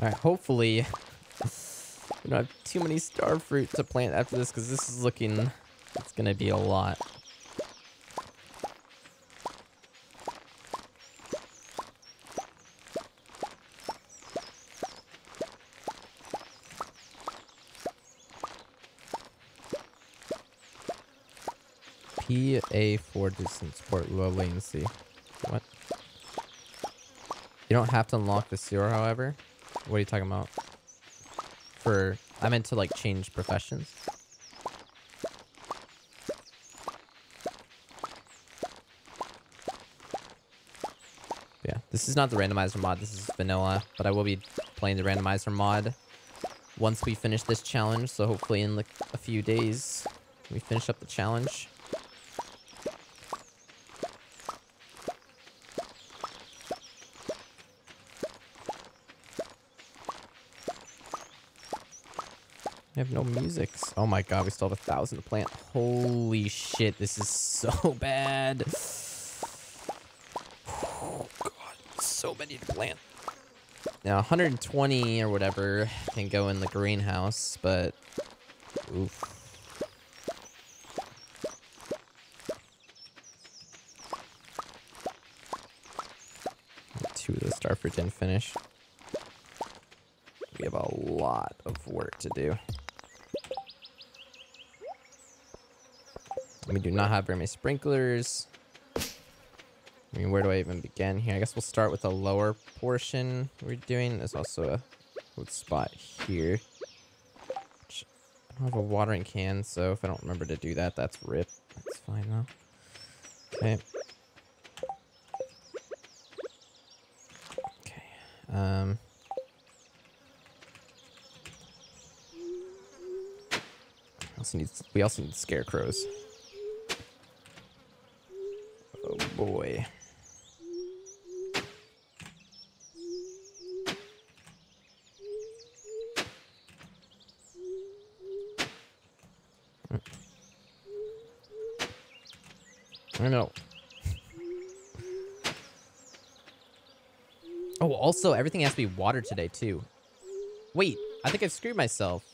All right, hopefully we don't have too many star fruit to plant after this because this is looking, it's to be a lot. PA4 distance port low latency. What? You don't have to unlock the sewer, however. What are you talking about? For I meant to like change professions. Yeah, this is not the randomizer mod. This is vanilla, but I will be playing the randomizer mod once we finish this challenge. So hopefully in like a few days we finish up the challenge. We have no mm. musics. Oh my god, we still have a thousand to plant. Holy shit, this is so bad. Oh god, so many to plant. Now, 120 or whatever can go in the greenhouse, but... Oof. Two of the starfruit didn't finish. We have a lot of work to do. We do not have very many sprinklers. I mean, where do I even begin here? I guess we'll start with the lower portion we're doing. There's also a good spot here. I have a watering can, so if I don't remember to do that, that's rip. That's fine though. Okay. Okay. Um... Also need, we also need scarecrows. Oh boy. Mm. I know. Oh, also, everything has to be watered today, too. Wait, I think I've screwed myself.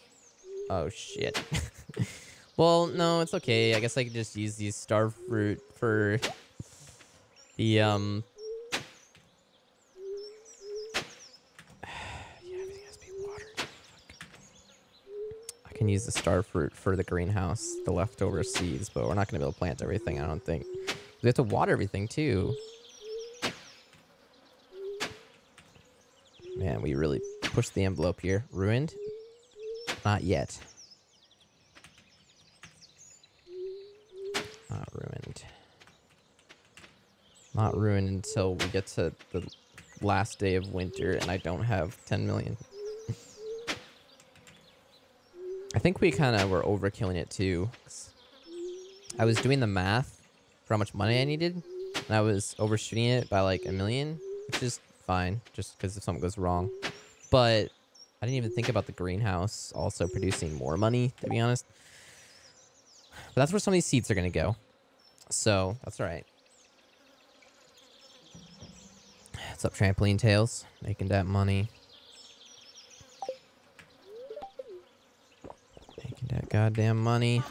Oh, shit. well, no, it's okay. I guess I could just use these star fruit for the, um... yeah, everything has to be. Fuck. I can use the star fruit for the greenhouse, the leftover seeds, but we're not going to be able to plant everything, I don't think. We have to water everything, too. Man, we really pushed the envelope here. Ruined? Not yet. Not ruined. Not ruined until we get to the last day of winter and I don't have 10 million. I think we kind of were overkilling it too. I was doing the math for how much money I needed and I was overshooting it by like a million, which is fine just because if something goes wrong. But I didn't even think about the greenhouse also producing more money, to be honest. But that's where some of these seeds are going to go. So, that's all right. What's up, Trampoline Tails? Making that money. Making that goddamn money.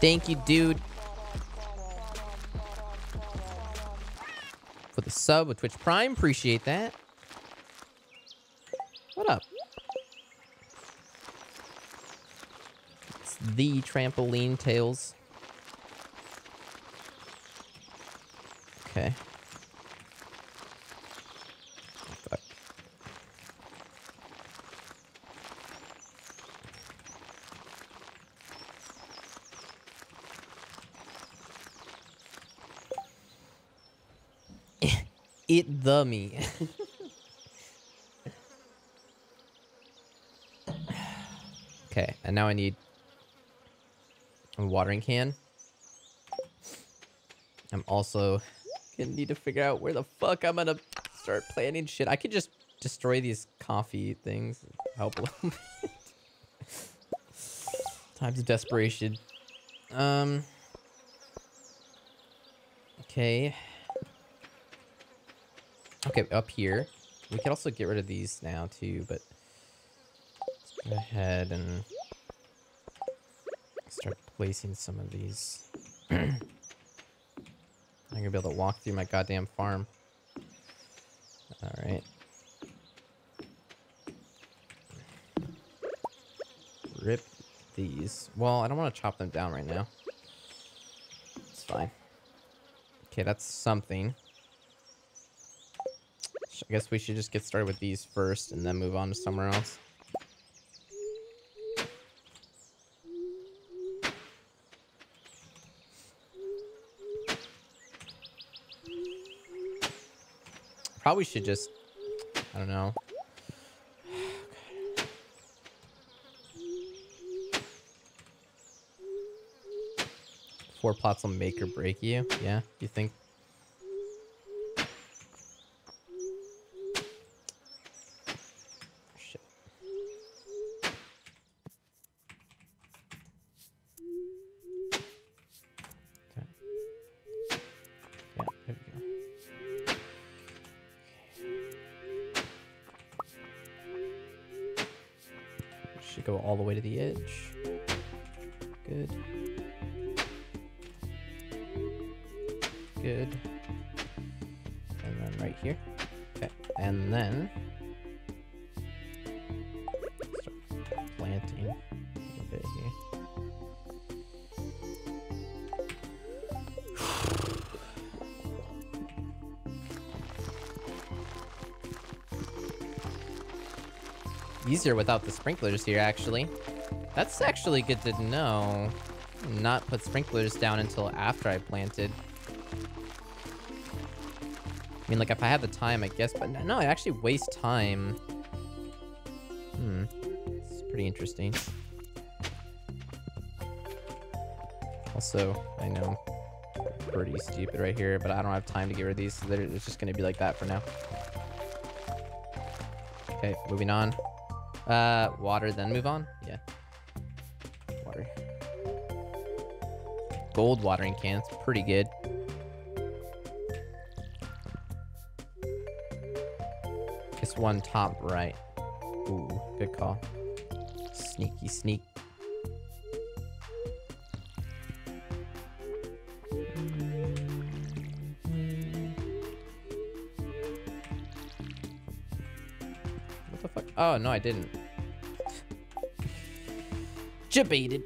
Thank you, dude. For the sub with Twitch Prime. Appreciate that. What up? It's the trampoline tails. It the me. okay, and now I need a watering can. I'm also gonna need to figure out where the fuck I'm gonna start planting shit. I could just destroy these coffee things. Help a little bit. Times of desperation. Um. Okay. Up here. We could also get rid of these now too, but let's go ahead and start placing some of these. I'm gonna be able to walk through my goddamn farm. All right. Rip these. Well, I don't want to chop them down right now. It's fine. Okay, that's something. I guess we should just get started with these first and then move on to somewhere else. Probably should just, I don't know. Four plots will make or break you. Yeah, you think? All the way to the edge. Good. Good. And then right here. Okay. And then Easier without the sprinklers here, actually. That's actually good to know. Not put sprinklers down until after I planted. I mean, like, if I had the time, I guess, but no, I actually waste time. Hmm. It's pretty interesting. Also, I know, pretty stupid right here, but I don't have time to get rid of these, so it's just gonna be like that for now. Okay, moving on. Uh, water, then move on? Yeah. Water. Gold watering cans, pretty good. It's one top right. Ooh, good call. Sneaky sneak. Oh, no, I didn't. Debated.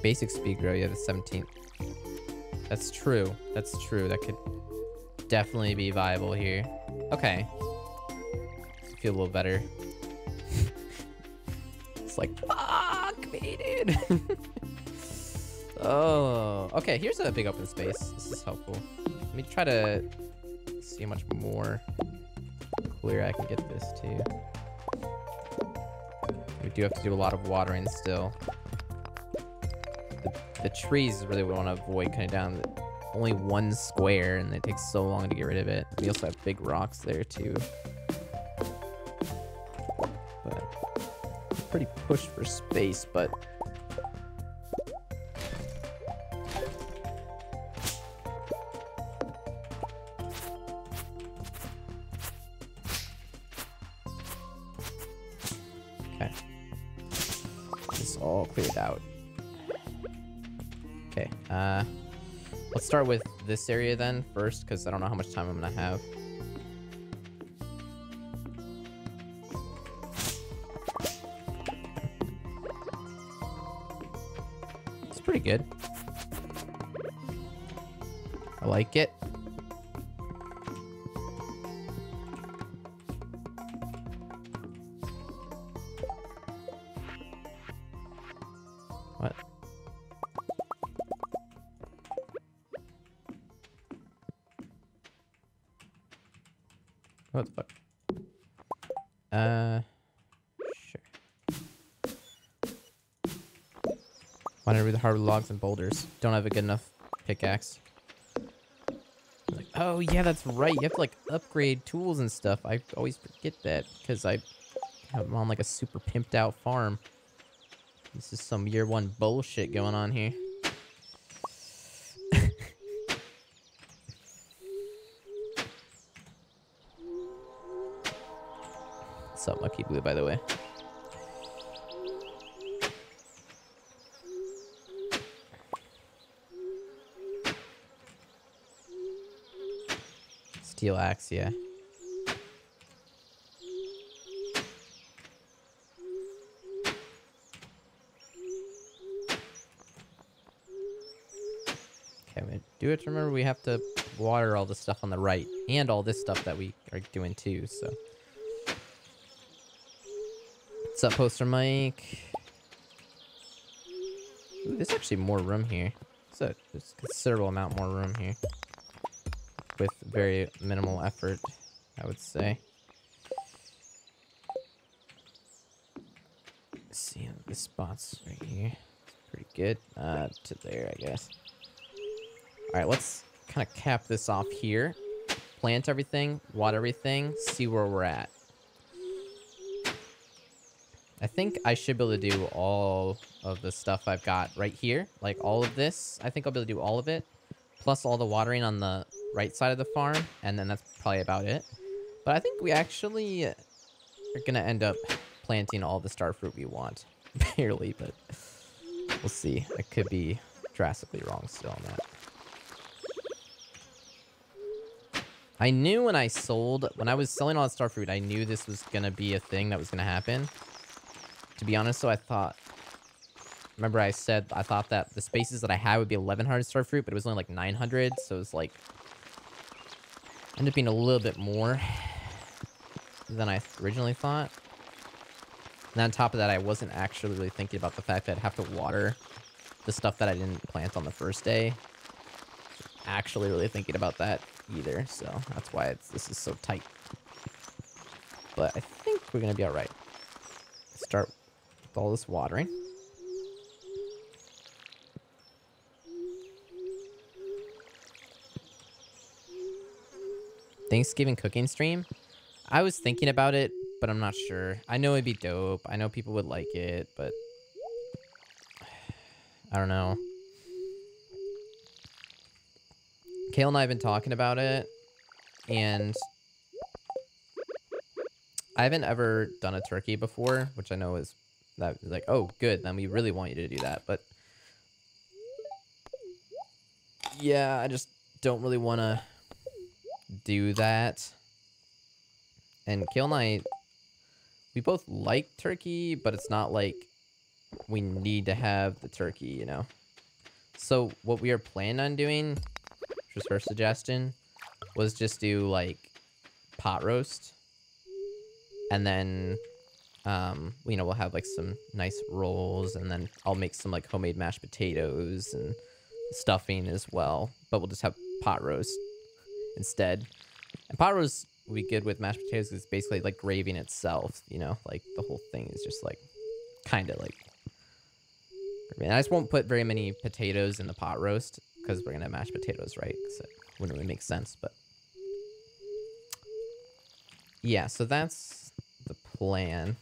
Basic Speed-Gro, you have a 17th. That's true. That's true. That could definitely be viable here. Okay. Feel a little better. it's like, fuck me, dude. oh, okay. Here's a big open space. This is helpful. Let me try to see how much more clear I can get this to. We do have to do a lot of watering still. The, the trees really I want to avoid cutting down. Only one square, and it takes so long to get rid of it. We also have big rocks there too. But pretty pushed for space, but this area then first, because I don't know how much time I'm gonna have. Logs and boulders. Don't have a good enough pickaxe. Like, oh yeah, that's right. You have to like upgrade tools and stuff. I always forget that because I I'm on like a super pimped out farm. This is some year one bullshit going on here. What's up, Mucky Blue, by the way? Steel axe, yeah. Okay, do it. Remember, we have to water all the stuff on the right and all this stuff that we are doing too. So, what's up, poster Mike? Ooh, there's actually more room here. So there's a considerable amount more room here with very minimal effort, I would say. Let's see, the spot's right here. It's pretty good. Uh, to there, I guess. All right, let's kind of cap this off here. Plant everything, water everything, see where we're at. I think I should be able to do all of the stuff I've got right here. Like all of this. I think I'll be able to do all of it. Plus all the watering on the right side of the farm. And then that's probably about it. But I think we actually are going to end up planting all the star fruit we want. Barely, but we'll see. I could be drastically wrong still on that. I knew when I sold, when I was selling all the star fruit, I knew this was going to be a thing that was going to happen. To be honest, so I thought, remember I said I thought that the spaces that I had would be 1100 star fruit, but it was only like 900. So it was like, ended up being a little bit more than I originally thought. And on top of that, I wasn't actually really thinking about the fact that I'd have to water the stuff that I didn't plant on the first day. Actually really thinking about that either, so that's why this is so tight. But I think we're going to be alright. Start with all this watering. Thanksgiving cooking stream? I was thinking about it, but I'm not sure. I know it'd be dope. I know people would like it, but I don't know. Kale and I have been talking about it, and I haven't ever done a turkey before, which I know is that like, oh, good, then we really want you to do that, but yeah, I just don't really want to do that. And Kill I, we both like turkey, but it's not like we need to have the turkey, you know? So what we are planning on doing, which was her suggestion, was just do like pot roast. And then, um, you know, we'll have like some nice rolls and then I'll make some like homemade mashed potatoes and stuffing as well. But we'll just have pot roast instead. And pot roast will be good with mashed potatoes 'cause it's basically like gravy in itself, you know? Like the whole thing is just like kind of like I, just won't put very many potatoes in the pot roast because we're gonna have mashed potatoes, right? So it wouldn't really make sense, but yeah. So that's the plan.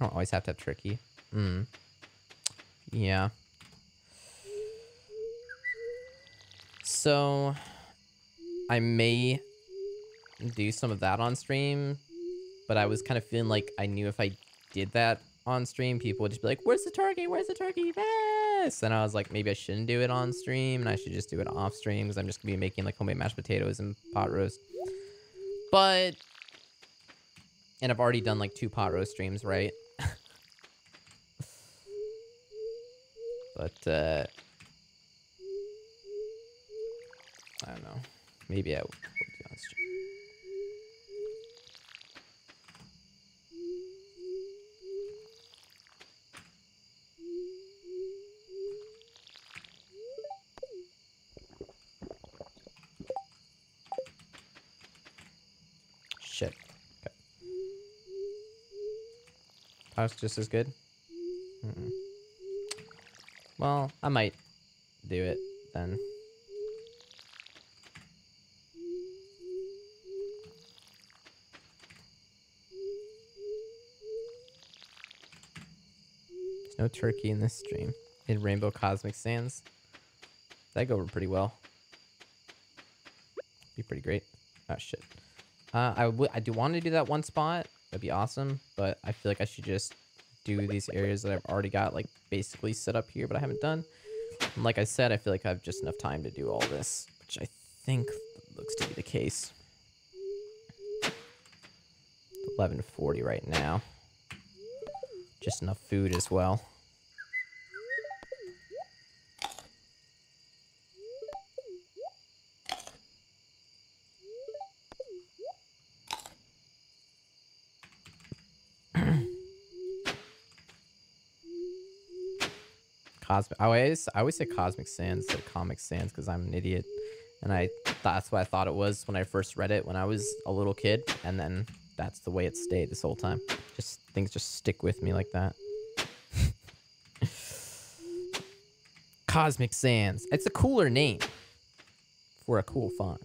I don't always have to have tricky. Hmm. Yeah. So I may do some of that on stream but I was kind of feeling like I knew if I did that on stream, people would just be like, "Where's the turkey? Where's the turkey?" Yes. And I was like, maybe I shouldn't do it on stream, and I should just do it off stream because I'm just gonna be making like homemade mashed potatoes and pot roast. But and I've already done like two pot roast streams, right? but uh I don't know. Maybe I will do on stream. Shit. Okay. That's just as good? Mm -mm. Well, I might do it then. No turkey in this stream. In Rainbow Cosmic Sands. That'd go over pretty well. Be pretty great. Oh shit. Uh, I. I do want to do that one spot. That'd be awesome. But I feel like I should just do these areas that I've already got like basically set up here, but I haven't done. And like I said, I feel like I have just enough time to do all this, which I think looks to be the case. 11:40 right now. Just enough food as well. Cosmic. I always, I always say Cosmic Sands of Comic Sans because I'm an idiot, and I that's what I thought it was when I first read it when I was a little kid, and then that's the way it stayed this whole time. Just things just stick with me like that. Cosmic Sands. It's a cooler name for a cool font.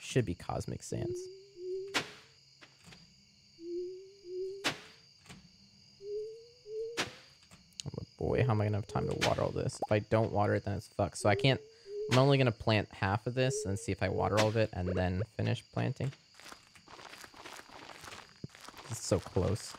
Should be Cosmic Sands. Oh boy, how am I gonna have time to water all this? If I don't water it, then it's fucked. So I can't. I'm only gonna plant half of this and see if I water all of it and then finish planting. So close.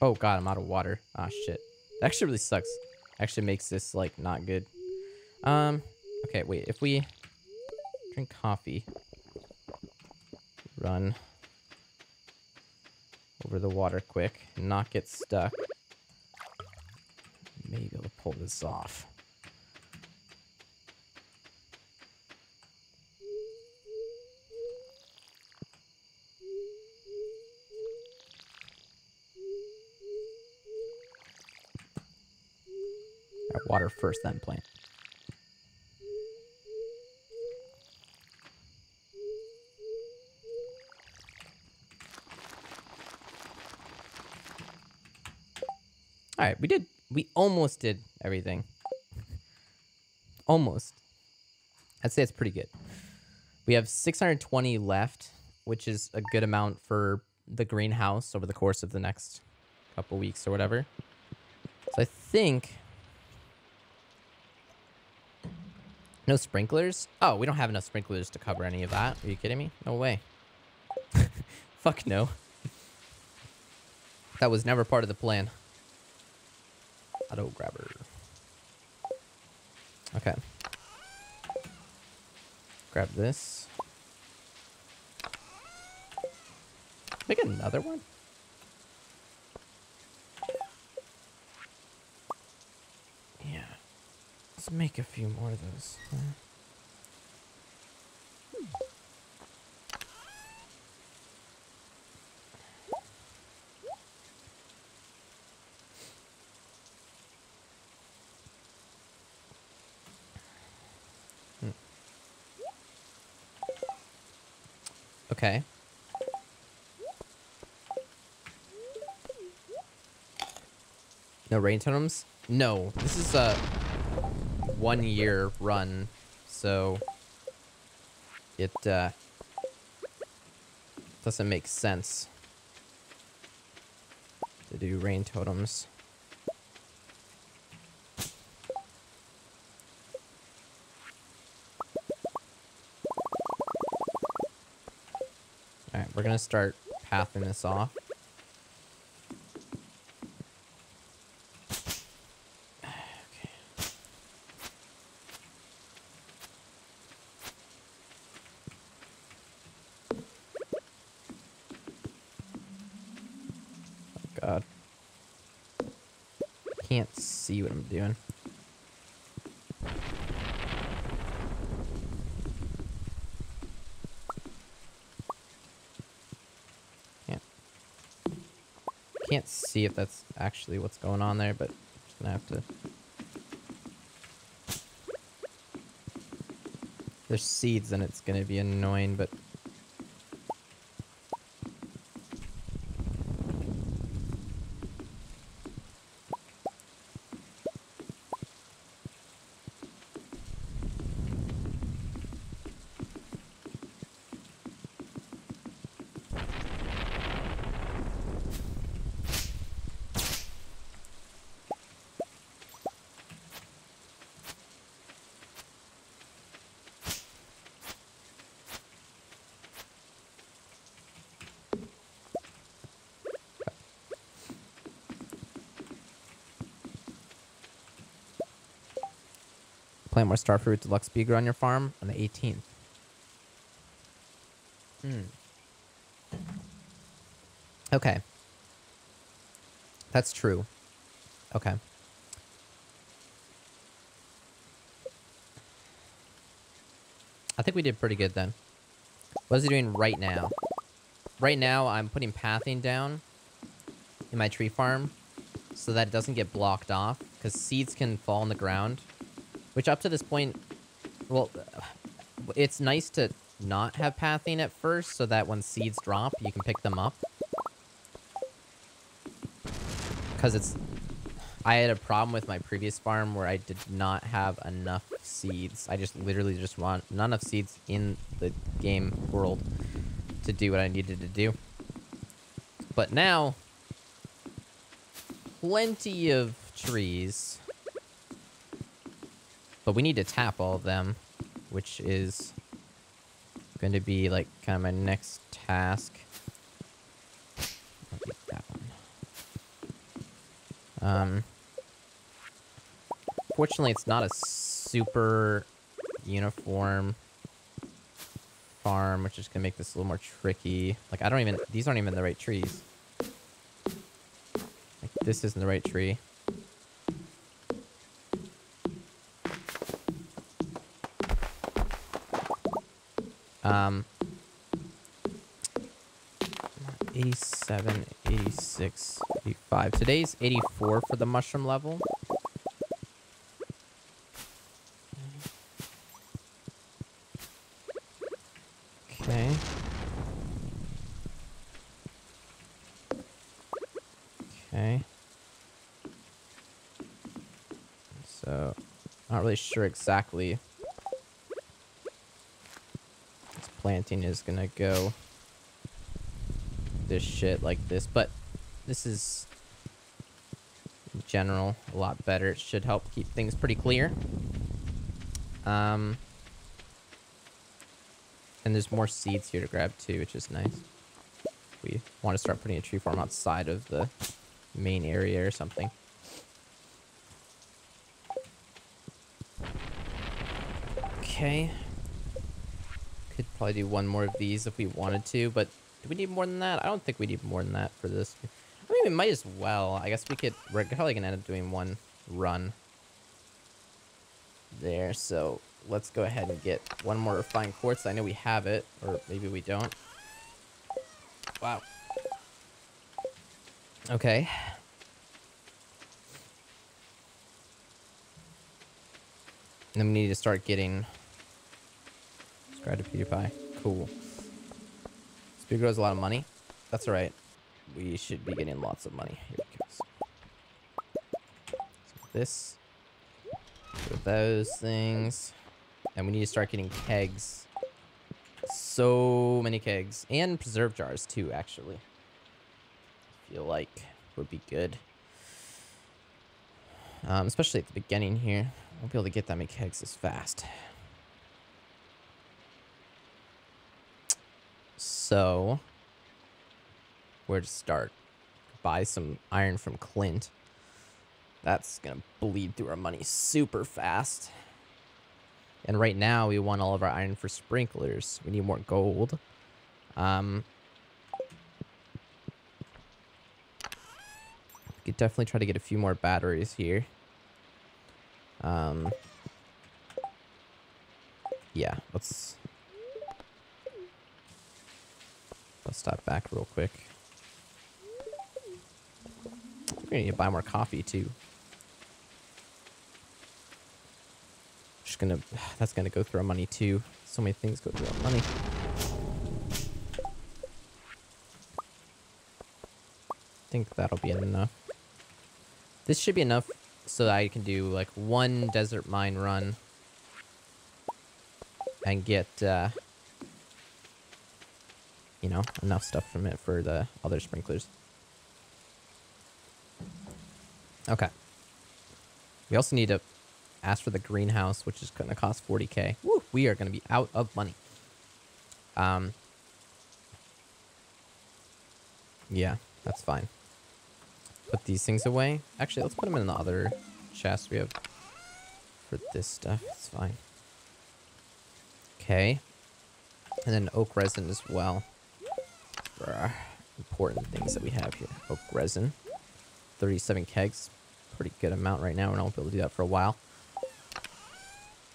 Oh god, I'm out of water. Ah shit. That actually really sucks. Actually makes this like not good. Um okay, wait, if we drink coffee, run over the water quick, not get stuck. Maybe to pull this off. Alright, water first, then plant. All right, we did. We almost did everything. Almost. I'd say it's pretty good. We have 620 left, which is a good amount for the greenhouse over the course of the next couple weeks or whatever. So I think no sprinklers. Oh, we don't have enough sprinklers to cover any of that. Are you kidding me? No way. Fuck no. That was never part of the plan. Auto grabber. Okay. Grab this. Make another one? Yeah. Let's make a few more of those. huh? Okay. No rain totems? No. This is a one year run, so it uh, doesn't make sense to do rain totems. Alright, we're gonna start pathing this off. Okay. Oh god. Can't see what I'm doing. Can't can't see if that's actually what's going on there, but I'm just gonna have to. There's seeds and it's gonna be annoying, but Plant more starfruit deluxe beaker on your farm on the 18th. Hmm. Okay. That's true. Okay. I think we did pretty good then. What is he doing right now? Right now, I'm putting pathing down in my tree farm so that it doesn't get blocked off because seeds can fall on the ground, which up to this point, well, it's nice to not have pathing at first so that when seeds drop, you can pick them up. Because it's... I had a problem with my previous farm where I did not have enough seeds. I just literally just want not enough seeds in the game world to do what I needed to do. But now, plenty of trees. But we need to tap all of them, which is going to be like kind of my next task. that one. Um, fortunately, it's not a super uniform farm, which is gonna make this a little more tricky. Like, I don't even, these aren't even the right trees. Like, this isn't the right tree. Um, 87, 86, 85. Today's 84 for the mushroom level. Okay. Okay. So, not really sure exactly this planting is gonna go this shit like this, but this is in general a lot better. It should help keep things pretty clear. Um, and there's more seeds here to grab too, which is nice. We want to start putting a tree farm outside of the main area or something. Okay. Probably do one more of these if we wanted to, but do we need more than that? I don't think we need more than that for this. I mean, we might as well. I guess we could... We're probably to end up doing one run. There, so let's go ahead and get one more refined quartz. I know we have it, or maybe we don't. Wow. Okay. And then we need to start getting... Subscribe to PewDiePie. Cool. Speed has a lot of money. That's alright. We should be getting lots of money. Here it goes. So this. Those things. And we need to start getting kegs. So many kegs. And preserve jars too, actually. feel like would be good. Um, especially at the beginning here. I won't be able to get that many kegs as fast. So, where to start? Buy some iron from Clint. That's going to bleed through our money super fast. And right now, we want all of our iron for sprinklers. We need more gold. Um, could definitely try to get a few more batteries here. Um, yeah, let's let's stop back real quick. We're gonna need to buy more coffee too. Just gonna, that's gonna go through our money too. So many things go through our money. I think that'll be enough. This should be enough so that I can do like one desert mine run and get, uh, you know, enough stuff from it for the other sprinklers. Okay. We also need to ask for the greenhouse, which is going to cost 40k. Woo, we are going to be out of money. Um, yeah, that's fine put these things away. Actually, let's put them in the other chest. We have for this stuff. It's fine. Okay. And then oak resin as well. For our important things that we have here. Oak resin. 37 kegs. Pretty good amount right now. Going to be able to do that for a while.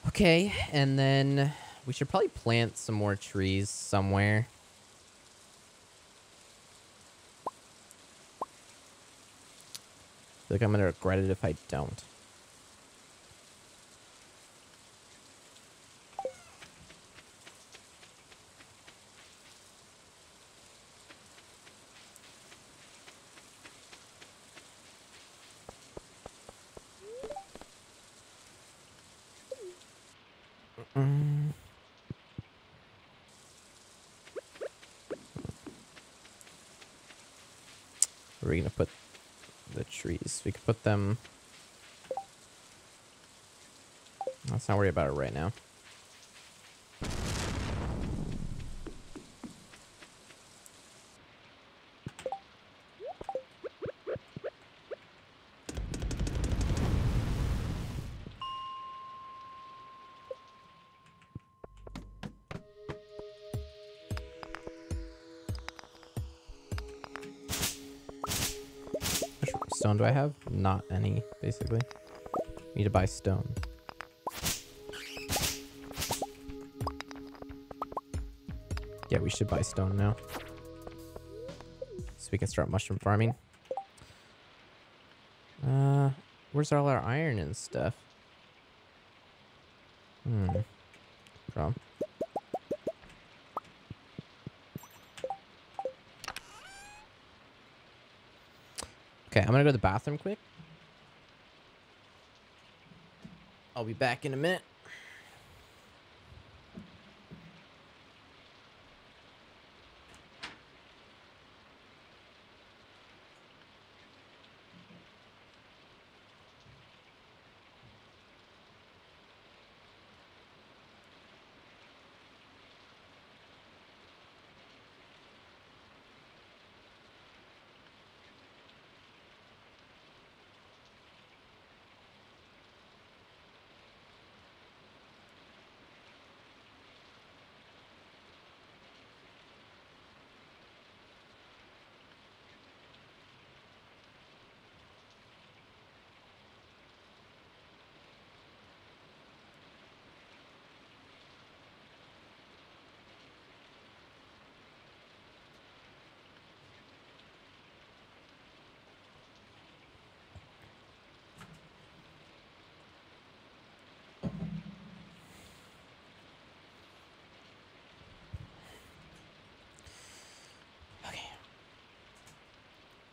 Okay, and then we should probably plant some more trees somewhere. like I'm gonna regret it if I don't. Mm. Where are we gonna put the trees? We could put them. Let's not worry about it right now. Do I have? Not any, basically. Need to buy stone. Yeah, we should buy stone now. So we can start mushroom farming. Uh, where's all our iron and stuff? Hmm. From. Okay, I'm gonna go to the bathroom quick. I'll be back in a minute.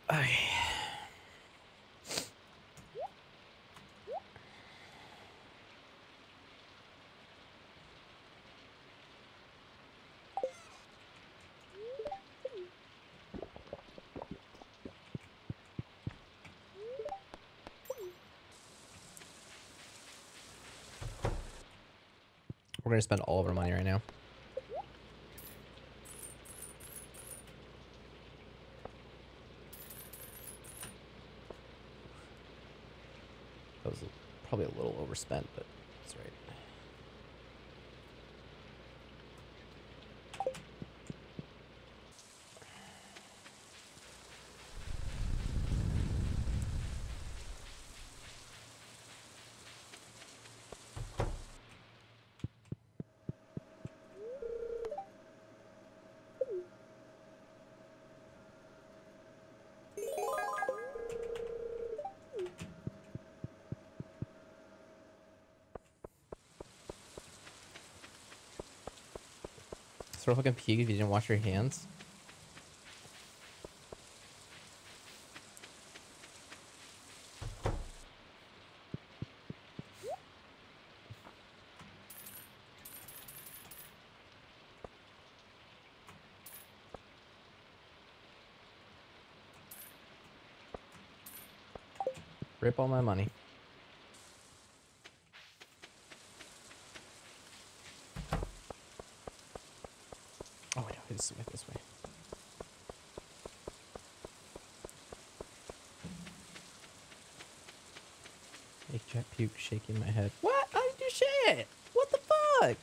Okay. We're gonna spend all of our money right now. That was a- probably a little overspent, but that's right. Throw a fucking puke if you didn't wash your hands. Rip all my money. Oh, no, it's went this way. Shaking my head. What? I do shit! What the fuck?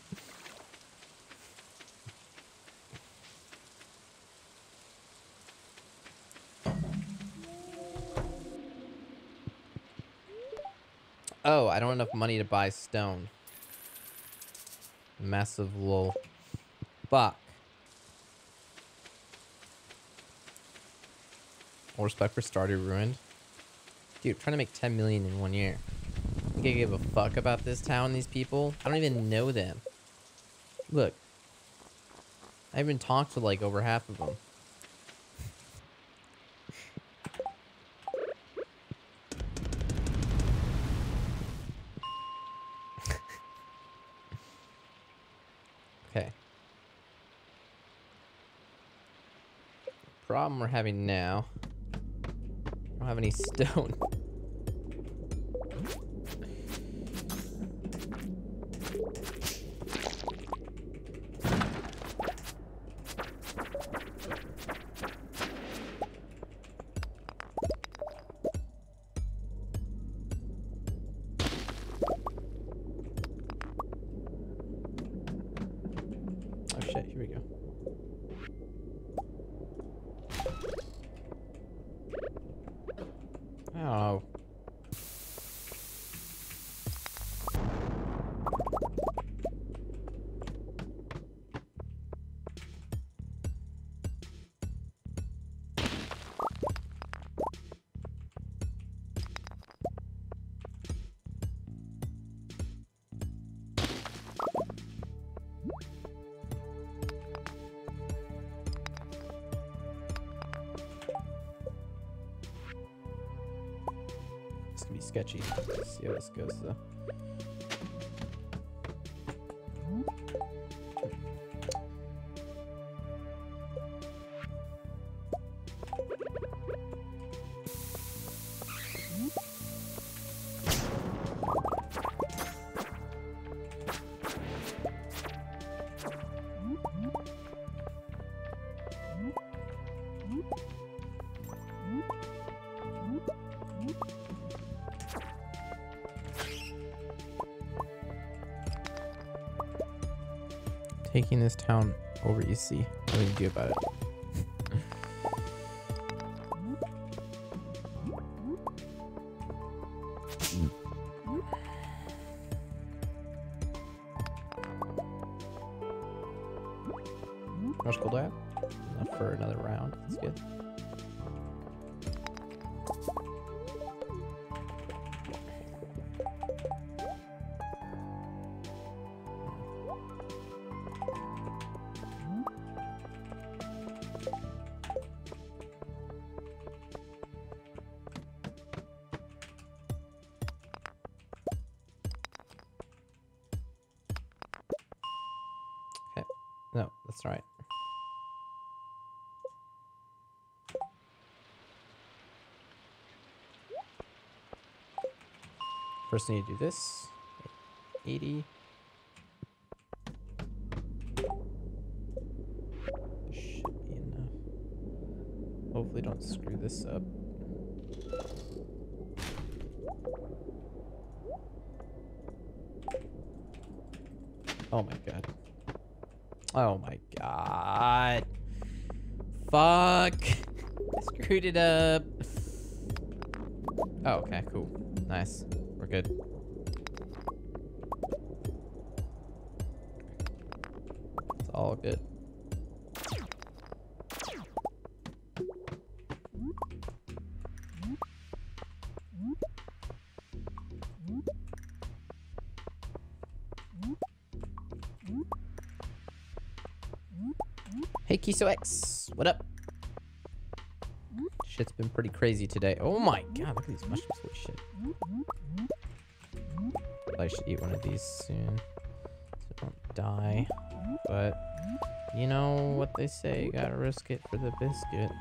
Oh, I don't have enough money to buy stone. Massive lol. Fuck. More respect for Stardew Ruined. Dude, trying to make 10 million in one year. Think I give a fuck about this town, these people? I don't even know them. Look. I haven't talked to like over half of them. okay. Problem we're having now. I don't have any stone. Taking this town over EC. What do you do about it? First, I need to do this. 80. Should be enough. Hopefully, don't screw this up. Oh my god. Oh my god. Fuck. I screwed it up. Oh, okay, cool. Nice. Good. It's all good. Hey, Kiso X, what up? Shit's been pretty crazy today. Oh my god, look at these mushrooms. Holy shit. I should eat one of these soon. So don't die. But, you know what they say, you gotta risk it for the biscuit.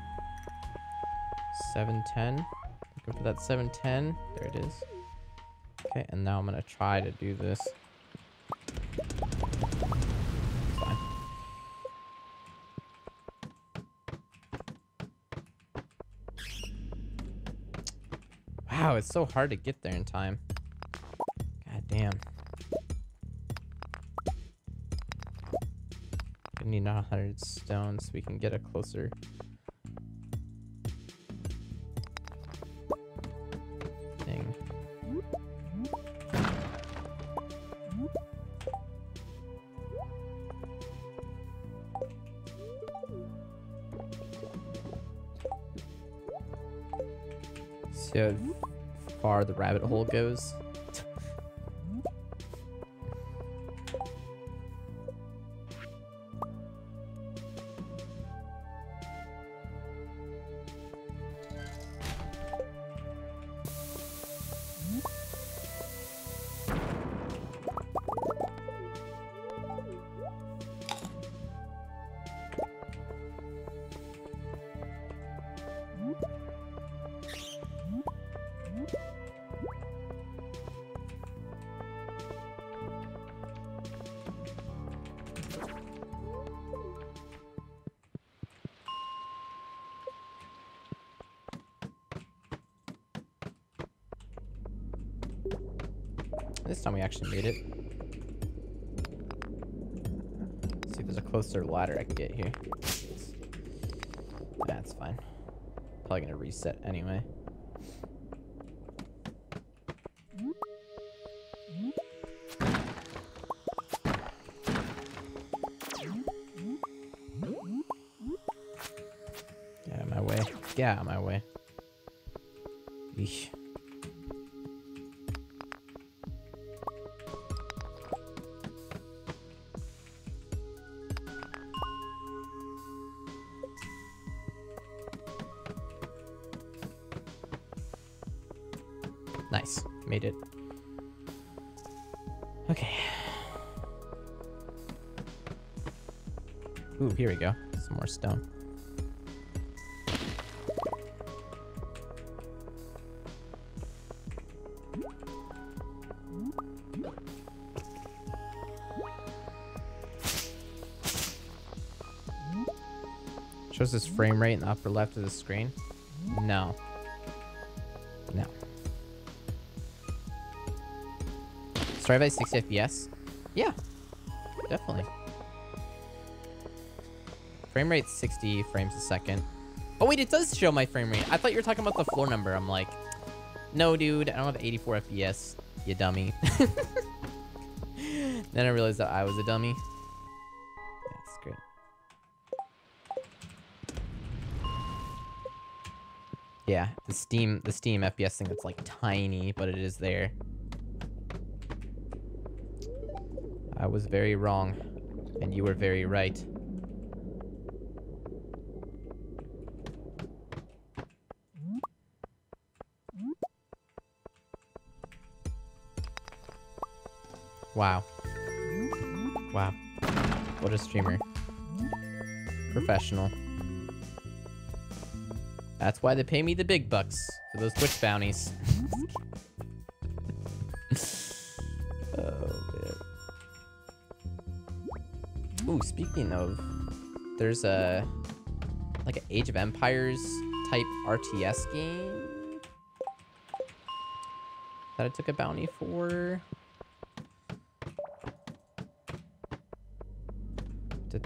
710. Looking for that 710. There it is. Okay, and now I'm gonna try to do this. Wow, it's so hard to get there in time. Damn. We need 100 stones so we can get a closer thing. See how far the rabbit hole goes. Probably anyway. Of my way. Of my way. Here we go. Some more stone. Shows this frame rate in the upper left of the screen? No. No. Strive at 60 FPS? Yeah. Definitely. Frame rate 60 frames a second. Oh wait, it does show my frame rate. I thought you were talking about the floor number. I'm like, no dude, I don't have 84 FPS, you dummy. then I realized that I was a dummy. That's. Yeah, the Steam the Steam FPS thing that's like tiny, but it is there. I was very wrong, and you were very right. Wow. Wow. What a streamer. Professional. That's why they pay me the big bucks for those Twitch bounties. oh, man. Ooh, speaking of, there's a like an Age of Empires type RTS game that I took a bounty for.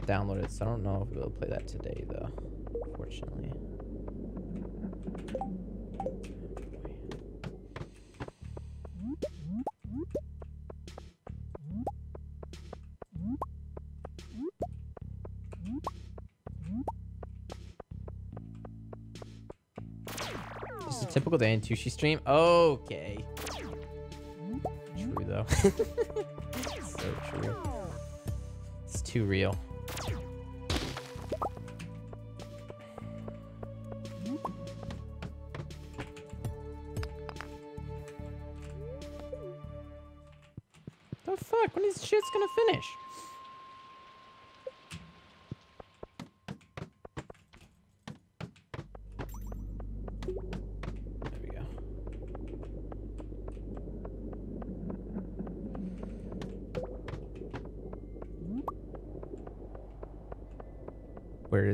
To download it, so I don't know if we'll play that today though, unfortunately. Just a typical day in Tooshi stream. Okay. True though. so true. It's too real.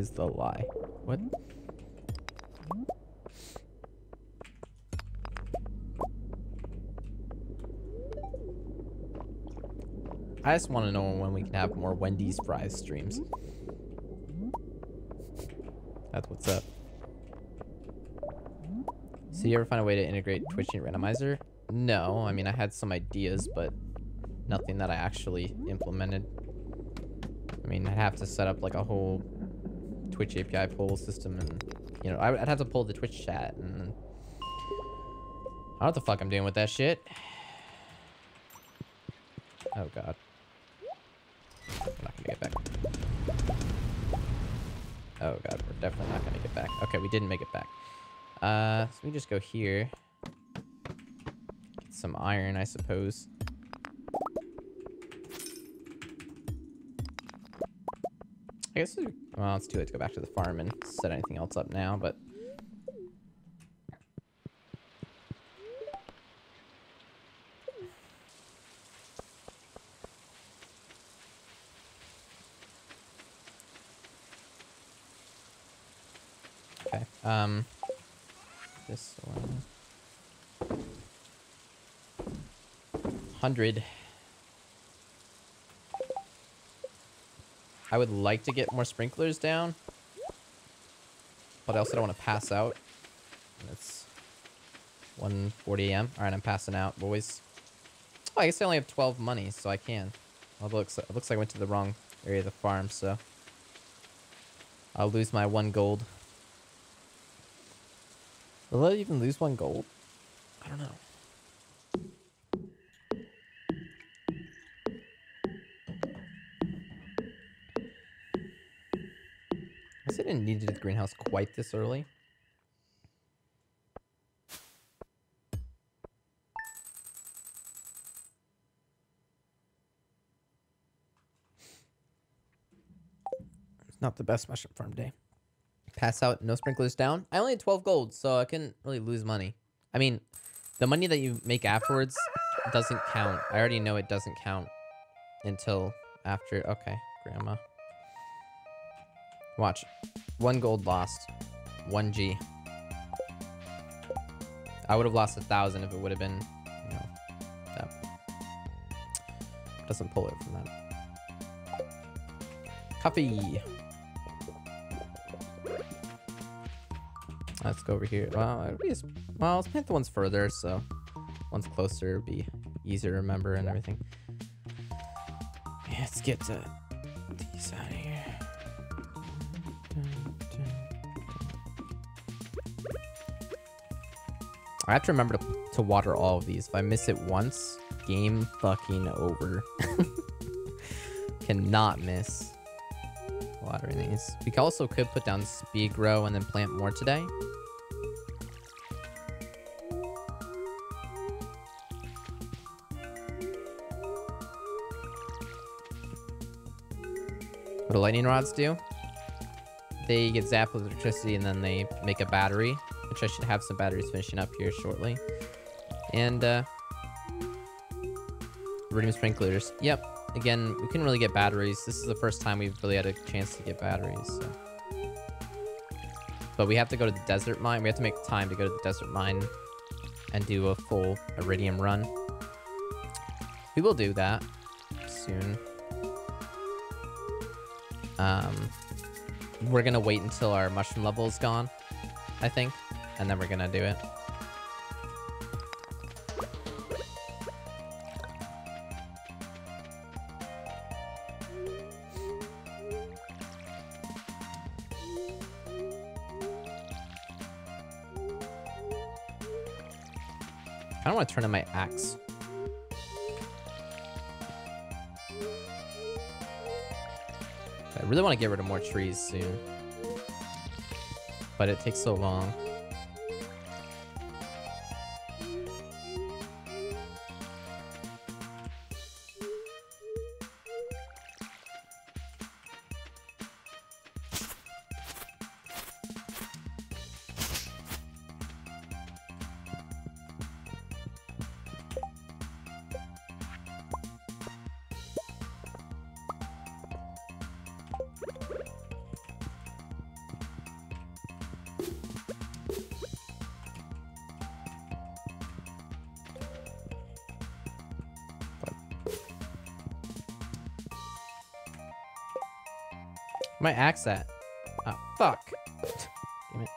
Is the lie? What? I just want to know when we can have more Wendy's fries streams. That's what's up? So you ever find a way to integrate Twitch and randomizer? No, I mean I had some ideas, but nothing that I actually implemented. I mean, I'd have to set up like a whole Twitch API pull system, and you know, I'd have to pull the Twitch chat, and I don't know what the fuck I'm doing with that shit. Oh god, we're not gonna get back. Oh god, we're definitely not gonna get back. Okay, we didn't make it back. Uh, so we just go here. Get some iron, I suppose. I guess, we, well, it's too late to go back to the farm and set anything else up now, but... Okay, um... This one... 100. I would like to get more sprinklers down. But I also don't want to pass out. It's 1.40 a.m. Alright, I'm passing out, boys. Oh, I guess I only have 12 money, so I can. Well, it looks, it looks like I went to the wrong area of the farm, so... I'll lose my one gold. Will I even lose one gold? Need to do the greenhouse quite this early. It's not the best mushroom farm day. Pass out, no sprinklers down. I only had 12 gold, so I couldn't really lose money. I mean, the money that you make afterwards doesn't count. I already know it doesn't count until after. Okay, grandma. Watch. One gold lost. One G. I would have lost a thousand if it would have been, you know, that. Doesn't pull it from that. Coffee. Let's go over here. Well, least, well, let's plant the ones further, so one's closer, be easier to remember and everything. Let's get to I have to remember to, to water all of these. If I miss it once, game fucking over. Cannot miss watering these. We also could put down Speed-Gro and then plant more today. What do lightning rods do? They get zapped with electricity and then they make a battery, which I should have some batteries finishing up here shortly. And, uh, Iridium sprinklers. Yep. Again, we couldn't really get batteries. This is the first time we've really had a chance to get batteries, so. But we have to go to the desert mine. We have to make time to go to the desert mine and do a full iridium run. We will do that soon. Um, we're gonna wait until our mushroom level is gone, I think, and then we're gonna do it. I don't want to turn in my axe. I really want to get rid of more trees soon. But it takes so long. My axe at? Oh, fuck. damn it.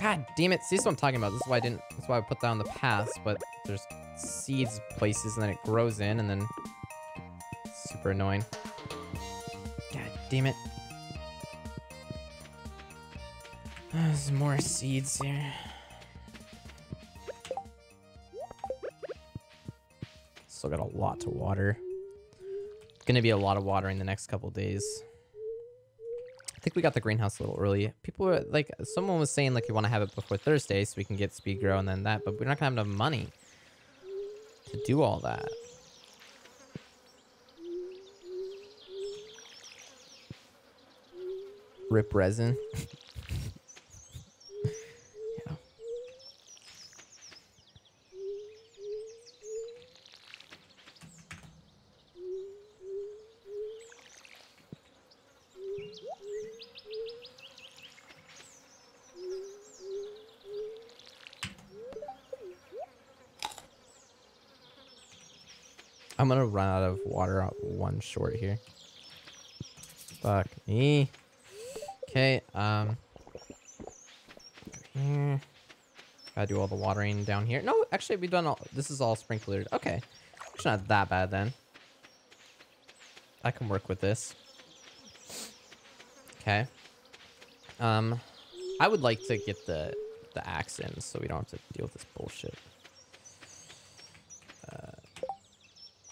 God damn it. See, this is what I'm talking about. This is why I didn't, that's why I put that on the path, but there's seeds places and then it grows in and then super annoying. God damn it. There's more seeds here. Still got a lot to water. Gonna be a lot of watering the next couple days. Think we got the greenhouse a little early. People were like, someone was saying like you want to have it before Thursday so we can get Speed-Gro and then that, but we're not gonna have enough money to do all that. Rip resin. I'm gonna run out of water out one short here. Fuck me. Okay, um. Here. Gotta do all the watering down here. No, actually, we've done all. This is all sprinklered. Okay. It's not that bad then. I can work with this. Okay. Um, I would like to get the the axe in so we don't have to deal with this bullshit. Uh,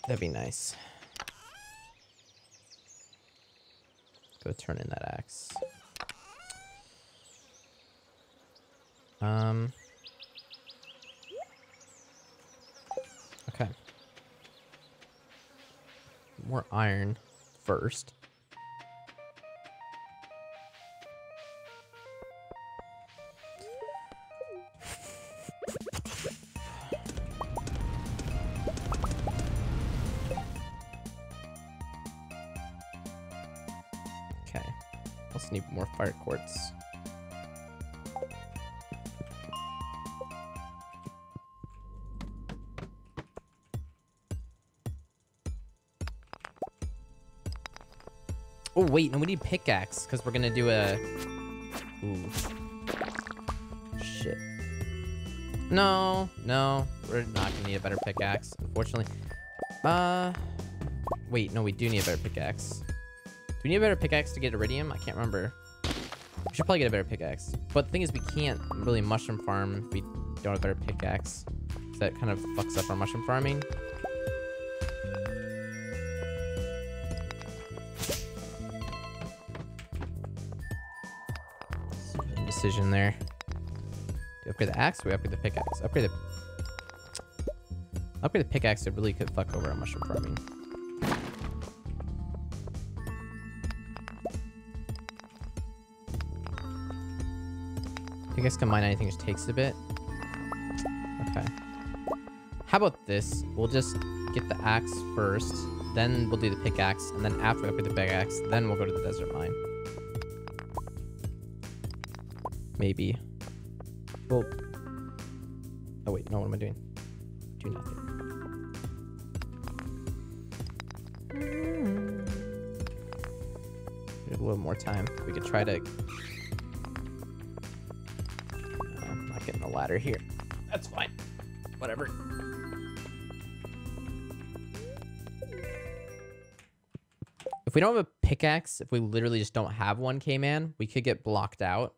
that'd be nice. Go turn in that axe. Um. Okay. More iron first. Wait, no, we need pickaxe because we're gonna do a. Ooh. Shit. No, no, we're not gonna need a better pickaxe, unfortunately. Uh, wait, no, we do need a better pickaxe. Do we need a better pickaxe to get iridium? I can't remember. We should probably get a better pickaxe. But the thing is, we can't really mushroom farm if we don't have a better pickaxe. So that kind of fucks up our mushroom farming. Indecision there. Do upgrade the axe? Or we upgrade the pickaxe. Upgrade the upgrade the pickaxe. It really could fuck over our mushroom farming. Pickaxe can mine anything which takes a bit. Okay. How about this? We'll just get the axe first, then we'll do the pickaxe, and then after we upgrade the pickaxe, then we'll go to the desert mine. Maybe. Well. Oh wait, no. What am I doing? Do nothing. We have a little more time. We could try to. Uh, I'm not getting a ladder here. That's fine. Whatever. If we don't have a pickaxe, if we literally just don't have one, K-Man, we could get blocked out.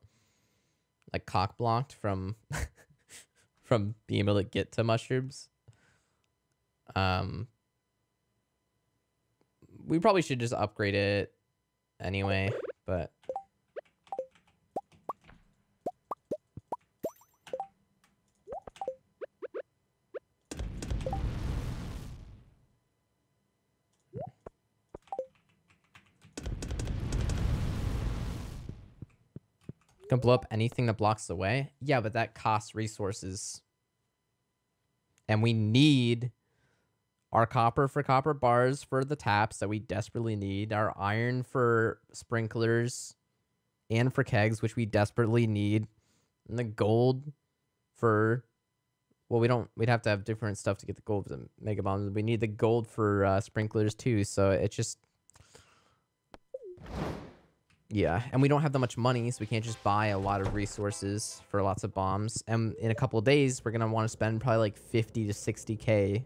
Like cock blocked from from being able to get to mushrooms. Um we probably should just upgrade it anyway, but Can blow up anything that blocks the way? Yeah, but that costs resources. And we need our copper for copper bars for the taps that we desperately need, our iron for sprinklers and for kegs, which we desperately need, and the gold for well, we don't we'd have to have different stuff to get the gold for the mega bombs. We need the gold for uh, sprinklers too, so it's just Yeah, and we don't have that much money, so we can't just buy a lot of resources for lots of bombs. And in a couple days, we're gonna want to spend probably like 50 to 60k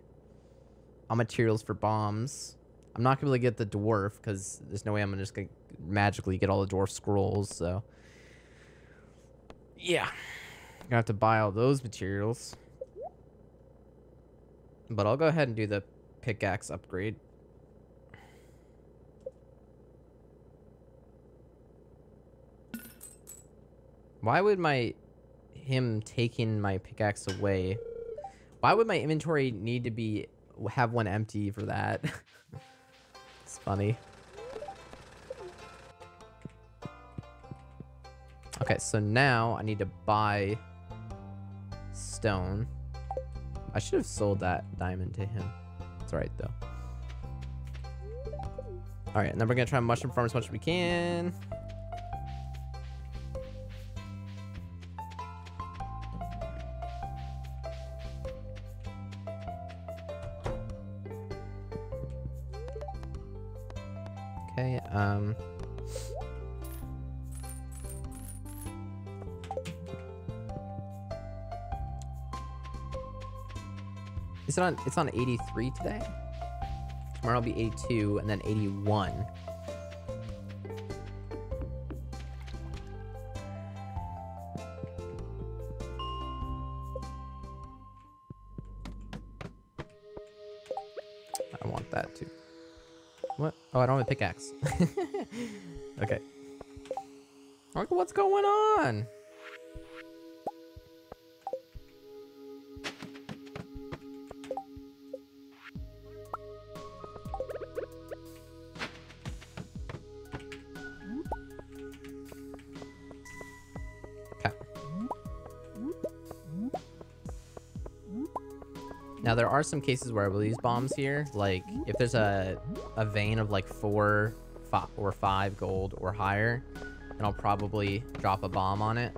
on materials for bombs. I'm not gonna be able to get the dwarf because there's no way I'm just gonna magically get all the dwarf scrolls. So yeah, gonna have to buy all those materials. But I'll go ahead and do the pickaxe upgrade. Why would my him taking my pickaxe away? Why would my inventory need to be have one empty for that? it's funny. Okay, so now I need to buy stone. I should have sold that diamond to him. It's alright though. Alright, and then we're gonna try mushroom farm as much as we can. Okay, um... Is it on, it's on 83 today? Tomorrow will be 82 and then 81. Oh, I don't have a pickaxe. okay. Uncle, what's going on? Are some cases where I will use bombs here, like if there's a a vein of like four fi or five gold or higher, then I'll probably drop a bomb on it.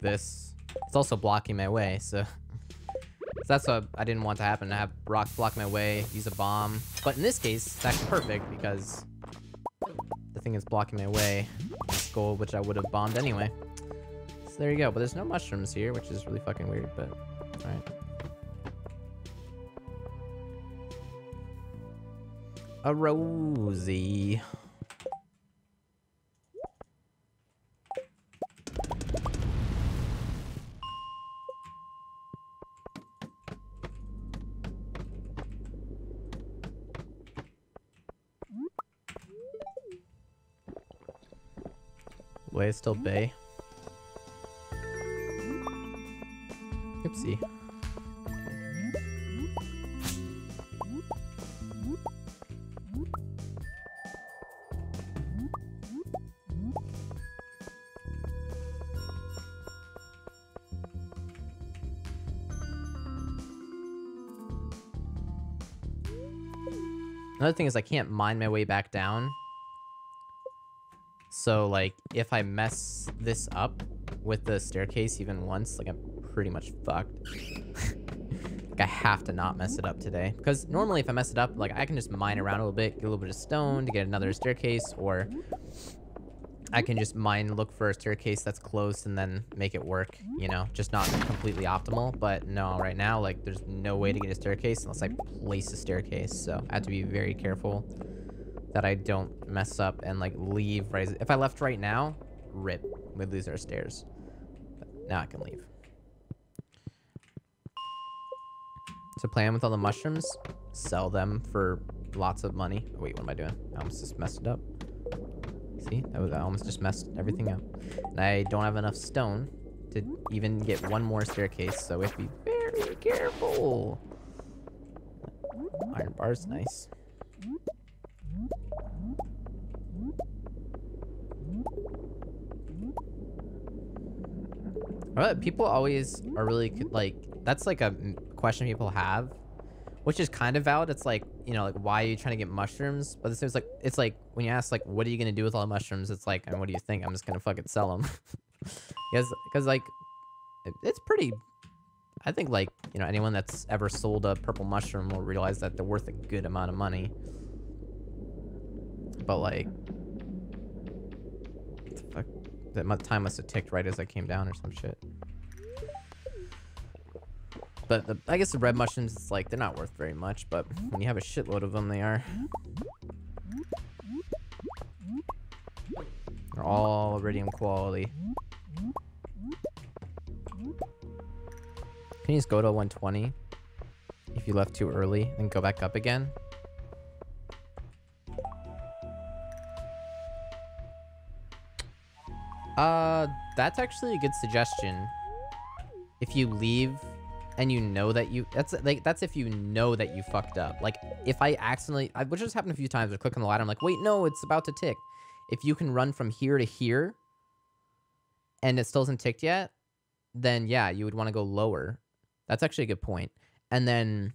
This. It's also blocking my way, so... that's what I didn't want to happen, to have rocks block my way, use a bomb. But in this case, it's actually perfect, because the thing is blocking my way. Gold, which I would have bombed anyway. So there you go, but there's no mushrooms here, which is really fucking weird, but... Alright. A Rosie. Still bay. Oopsie. Another thing is I can't mine my way back down. So like if I mess this up with the staircase even once, like I'm pretty much fucked. like I have to not mess it up today. Because normally if I mess it up, like I can just mine around a little bit, get a little bit of stone to get another staircase, or I can just mine, look for a staircase that's close and then make it work, you know, just not completely optimal. But no, right now, like there's no way to get a staircase unless I place a staircase. So I have to be very careful that I don't mess up and like leave right. If I left right now, rip, we'd lose our stairs. But now I can leave. So plan with all the mushrooms, sell them for lots of money. Oh, wait, what am I doing? I almost just messed it up. See, that was, I almost just messed everything up. And I don't have enough stone to even get one more staircase, so we have to be very careful. Iron bar's nice. But people always are really like that's like a question people have, which is kind of valid. It's like you know, like why are you trying to get mushrooms? But it's like it's like when you ask like, what are you gonna do with all the mushrooms? It's like, and what do you think? I'm just gonna fucking sell them, because because like it- it's pretty. I think like you know anyone that's ever sold a purple mushroom will realize that they're worth a good amount of money. But like? That time must have ticked right as I came down or some shit. But the, I guess the red mushrooms, it's like they're not worth very much. But when you have a shitload of them, they are. They're all iridium quality. Can you just go to 120 if you left too early then go back up again? Uh, that's actually a good suggestion. If you leave and you know that you that's like that's if you know that you fucked up. Like if I accidentally, I, which has happened a few times, I click on the ladder, I'm like, wait, no, it's about to tick. If you can run from here to here, and it still hasn't ticked yet, then yeah, you would want to go lower. That's actually a good point. And then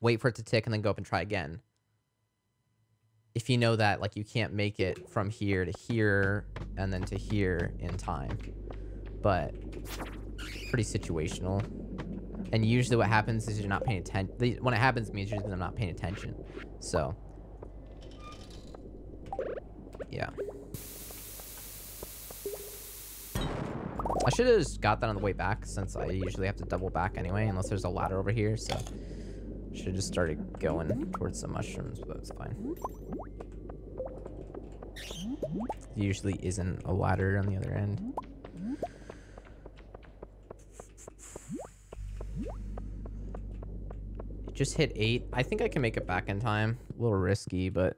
wait for it to tick and then go up and try again. If you know that like you can't make it from here to here and then to here in time. But pretty situational. And usually what happens is you're not paying attention. When it happens to me, it's usually I'm not paying attention. So, yeah. I should have just got that on the way back since I usually have to double back anyway, unless there's a ladder over here. So, should have just started going towards the mushrooms, but it's fine. Usually isn't a ladder on the other end. Just hit eight. I think I can make it back in time. A little risky, but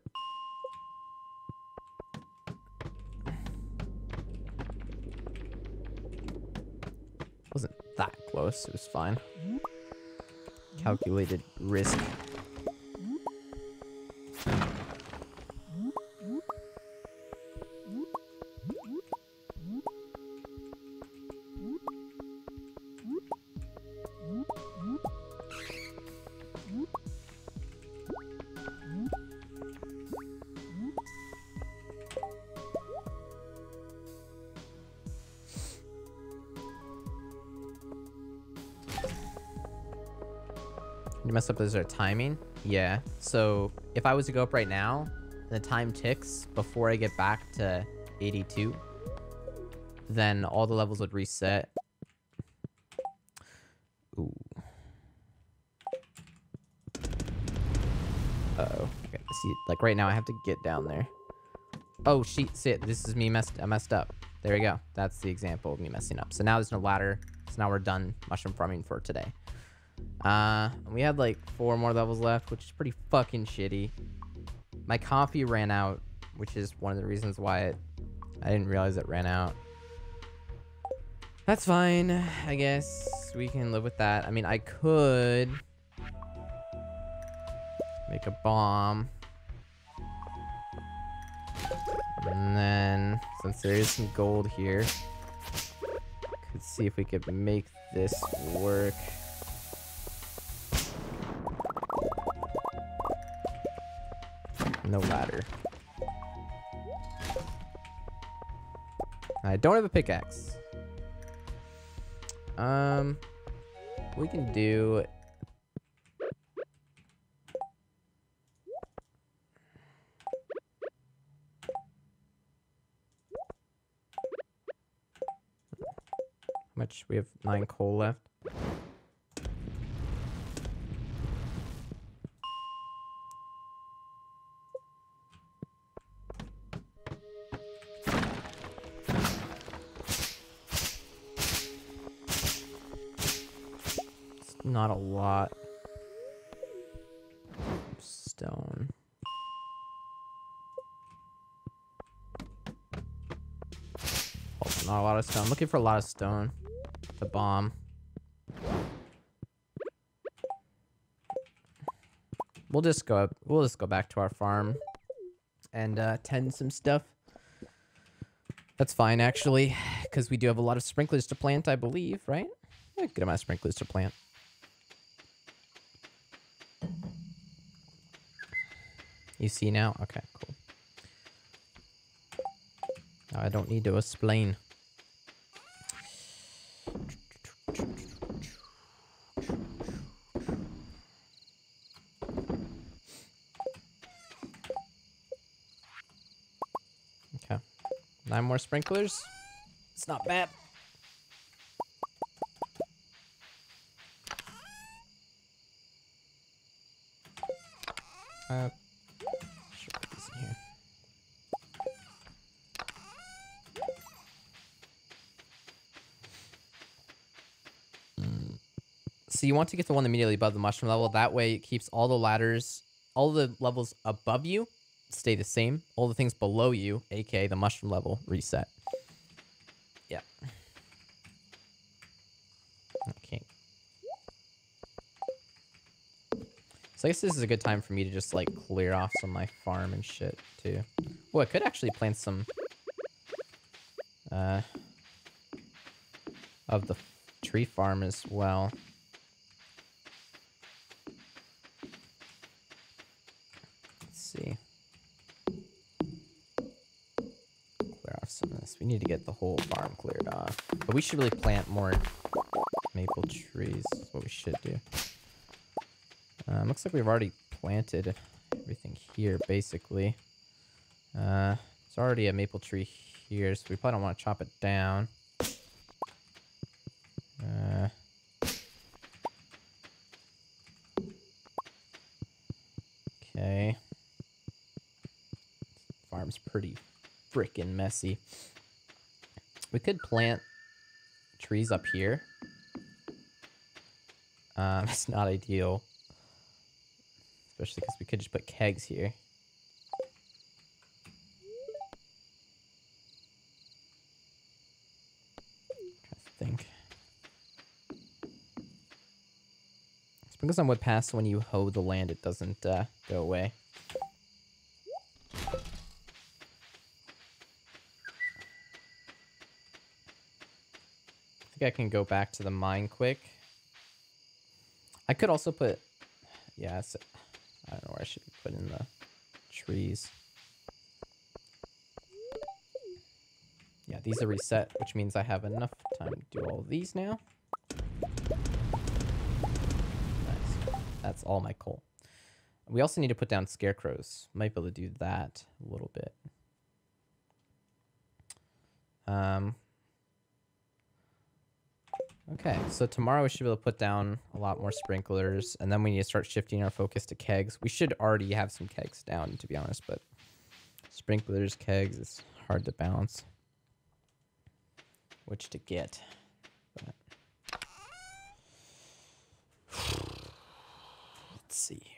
wasn't that close. It was fine. Calculated risk. Up as our timing? Yeah. So if I was to go up right now, the time ticks before I get back to 82, then all the levels would reset. Ooh. Uh-oh. Okay, see, like right now I have to get down there. Oh, shit, sit. This is me messed, I messed up. There we go. That's the example of me messing up. So now there's no ladder. So now we're done mushroom farming for today. Uh, we had like four more levels left, which is pretty fucking shitty. My coffee ran out, which is one of the reasons why it, I didn't realize it ran out. That's fine, I guess. We can live with that. I mean, I could make a bomb. And then, since there is some gold here, could see if we could make this work. No ladder. I don't have a pickaxe. Um, we can do. How much? We have nine coal left. Not a lot. Stone. Also not a lot of stone. looking for a lot of stone. The bomb. We'll just go up. We'll just go back to our farm and uh, tend some stuff. That's fine, actually, because we do have a lot of sprinklers to plant, I believe, right? a good amount of sprinklers to plant. You see now? Okay, cool. Now I don't need to explain. Okay. Nine more sprinklers. It's not bad. Uh, sure, put these in here. Mm. So you want to get the one immediately above the mushroom level. That way it keeps all the ladders, all the levels above you stay the same. All the things below you, aka the mushroom level, reset. Yeah. Okay. So I guess this is a good time for me to just like clear off some of my farm and shit too. Well, I could actually plant some uh of the tree farm as well. Need to get the whole farm cleared off. But we should really plant more maple trees. Is what we should do. Um, looks like we've already planted everything here, basically. Uh, there's already a maple tree here, so we probably don't want to chop it down. Uh, okay. Farm's pretty freaking messy. We could plant trees up here. Um, it's not ideal. Especially because we could just put kegs here. I think. Sprinkles on wood pass when you hoe the land, it doesn't uh, go away. Think I can go back to the mine quick. I could also put, yeah, I don't know where I should put in the trees. Yeah, these are reset, which means I have enough time to do all these now. Nice. That's all my coal. We also need to put down scarecrows. Might be able to do that a little bit. Um, okay, so tomorrow we should be able to put down a lot more sprinklers, and then we need to start shifting our focus to kegs. We should already have some kegs down, to be honest, but sprinklers, kegs, it's hard to balance which to get. But let's see here.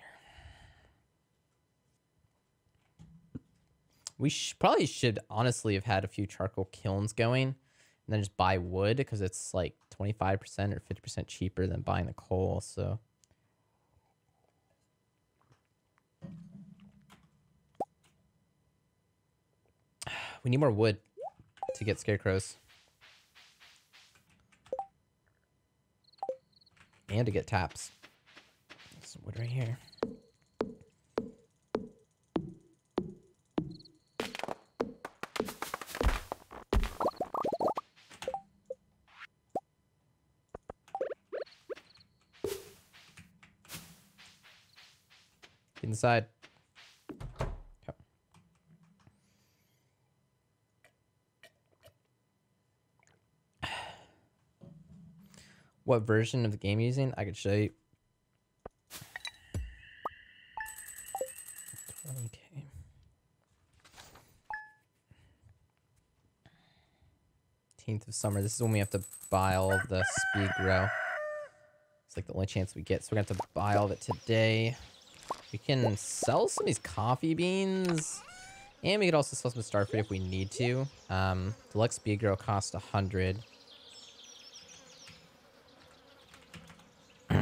We sh- probably should honestly have had a few charcoal kilns going then just buy wood because it's like 25% or 50% cheaper than buying the coal. So. We need more wood to get scarecrows. And to get taps. Some wood right here. Yep. What version of the game using? I could show you. 20k. Tenth of summer. This is when we have to buy all of the Speed-Gro. It's like the only chance we get, so we're gonna have to buy all of it today. We can sell some of these coffee beans. And we could also sell some starfruit if we need to. Um, deluxe Speed-Gro costs a hundred.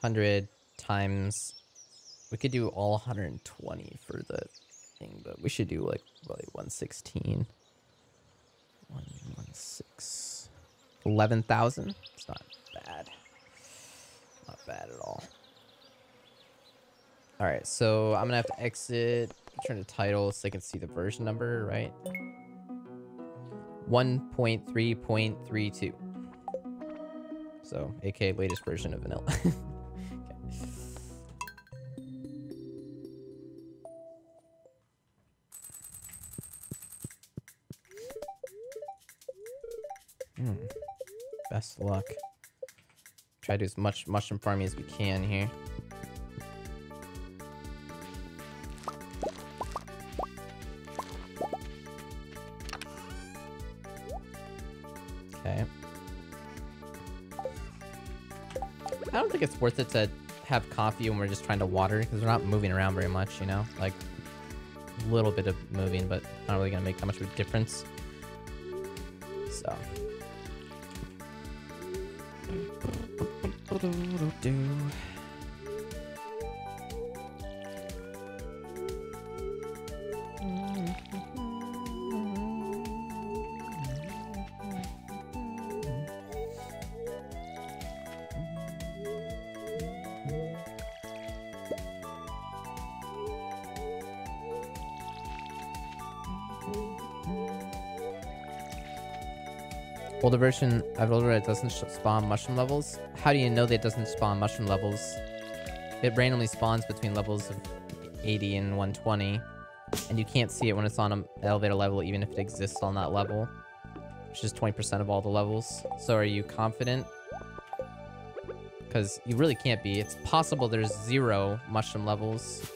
Hundred times. We could do all 120 for the thing, but we should do like probably 116. One, one six. 11,000. It's not bad. Not bad at all. All right, so I'm gonna have to exit, turn to title so I can see the version number, right? 1.3.32. So, aka latest version of vanilla. okay. Hmm. Best luck. Try to do as much mushroom farming as we can here. Worth it to have coffee when we're just trying to water because we're not moving around very much, you know? Like, a little bit of moving, but not really gonna make that much of a difference. So. Older version, I've doesn't spawn mushroom levels. How do you know that it doesn't spawn mushroom levels? It randomly spawns between levels of 80 and 120, and you can't see it when it's on an elevator level, even if it exists on that level, which is 20% of all the levels. So are you confident? Because you really can't be. It's possible there's zero mushroom levels.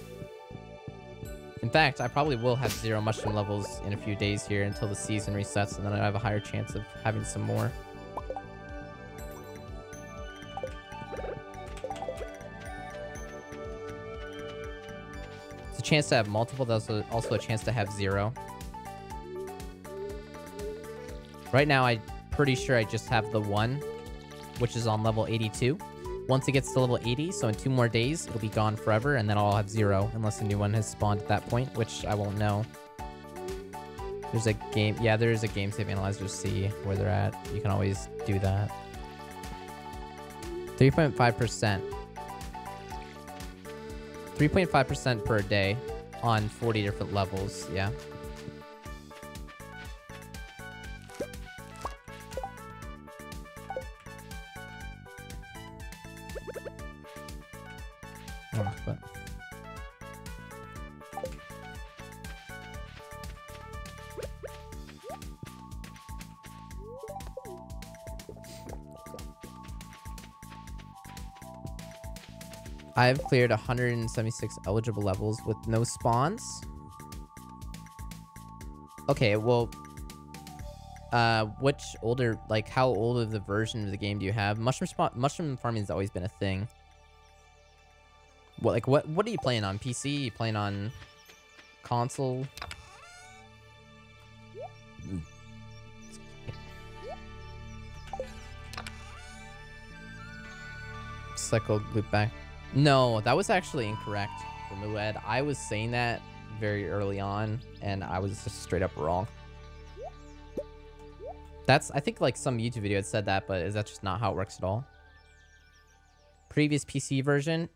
Fact, I probably will have zero mushroom levels in a few days here until the season resets, and then I have a higher chance of having some more. It's a chance to have multiple, also, also a chance to have zero. Right now, I'm pretty sure I just have the one, which is on level 82. Once it gets to level 80, so in two more days, it'll be gone forever, and then I'll have zero, unless a new one has spawned at that point, which I won't know. There's a game, yeah, there is a game save analyzer to see where they're at. You can always do that. 3.5%. 3.5% per day on 40 different levels, yeah. I've cleared 176 eligible levels with no spawns. Okay, well, uh, which older, like, how old of the version of the game do you have? Mushroom spawn, mushroom farming has always been a thing. What, like, what, what are you playing on? PC? You playing on console? Cycle loop back. No, that was actually incorrect for Mued. I was saying that very early on, and I was just straight up wrong. That's, I think, like, some YouTube video had said that, but is that just not how it works at all? Previous PC version?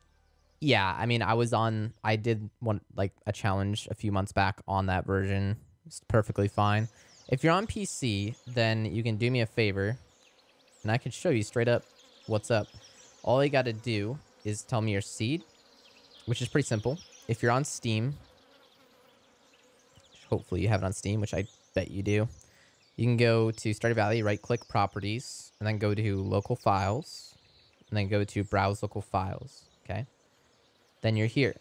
Yeah, I mean, I was on, I did one, like, a challenge a few months back on that version. It's perfectly fine. If you're on PC, then you can do me a favor, and I can show you straight up what's up. All you got to do is tell me your seed, which is pretty simple. If you're on Steam, hopefully you have it on Steam, which I bet you do. You can go to Stardew Valley, right-click Properties, and then go to Local Files, and then go to Browse Local Files, okay? Then you're here.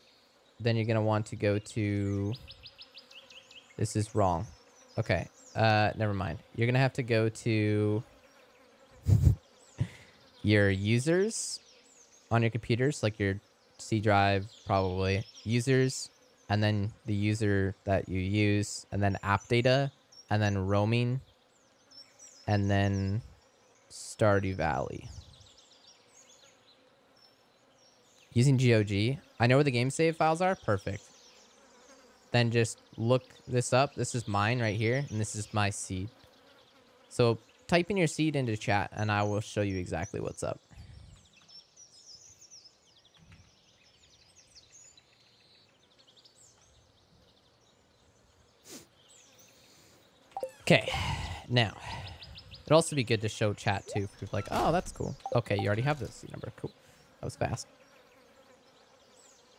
Then you're going to want to go to... This is wrong. Okay, uh, never mind. You're going to have to go to your users on your computers, like your C drive, probably. Users, and then the user that you use, and then app data, and then roaming, and then Stardew Valley. Using GOG. I know where the game save files are. Perfect. Then just look this up. This is mine right here, and this is my seed. So type in your seed into chat and I will show you exactly what's up. Okay, now it'd also be good to show chat too for people like, oh, that's cool. Okay, you already have this number. Cool. That was fast.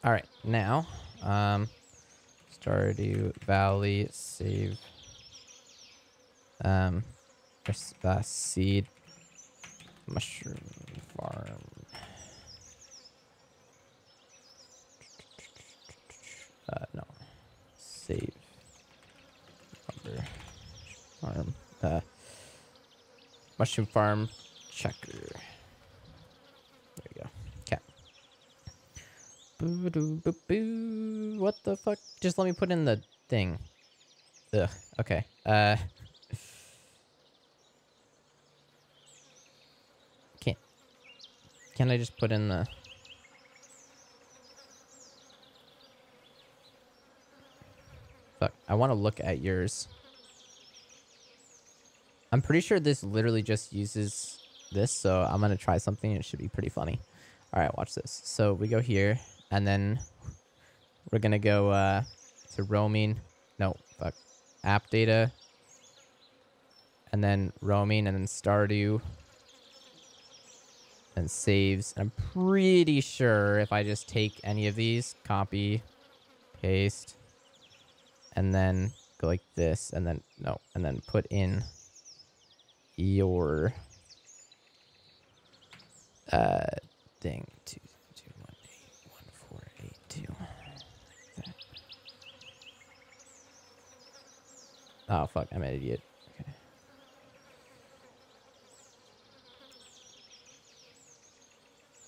All right, now, um, Stardew Valley save, um, uh, seed mushroom farm. Uh, no, save number farm. Uh, mushroom farm checker. There you go. Cat. Boo doo boo boo. What the fuck? Just let me put in the thing. Ugh. Okay. Uh. Can't. Can I just put in the? Fuck. I want to look at yours. I'm pretty sure this literally just uses this, so I'm to try something. It should be pretty funny. All right, watch this. So we go here, and then we're to go uh, to roaming. No, fuck. App data. And then roaming, and then Stardew. And saves. I'm pretty sure if I just take any of these, copy, paste, and then go like this, and then, no, and then put in your uh thing two two one eight one four eight two. Like oh fuck, I'm an idiot. Okay.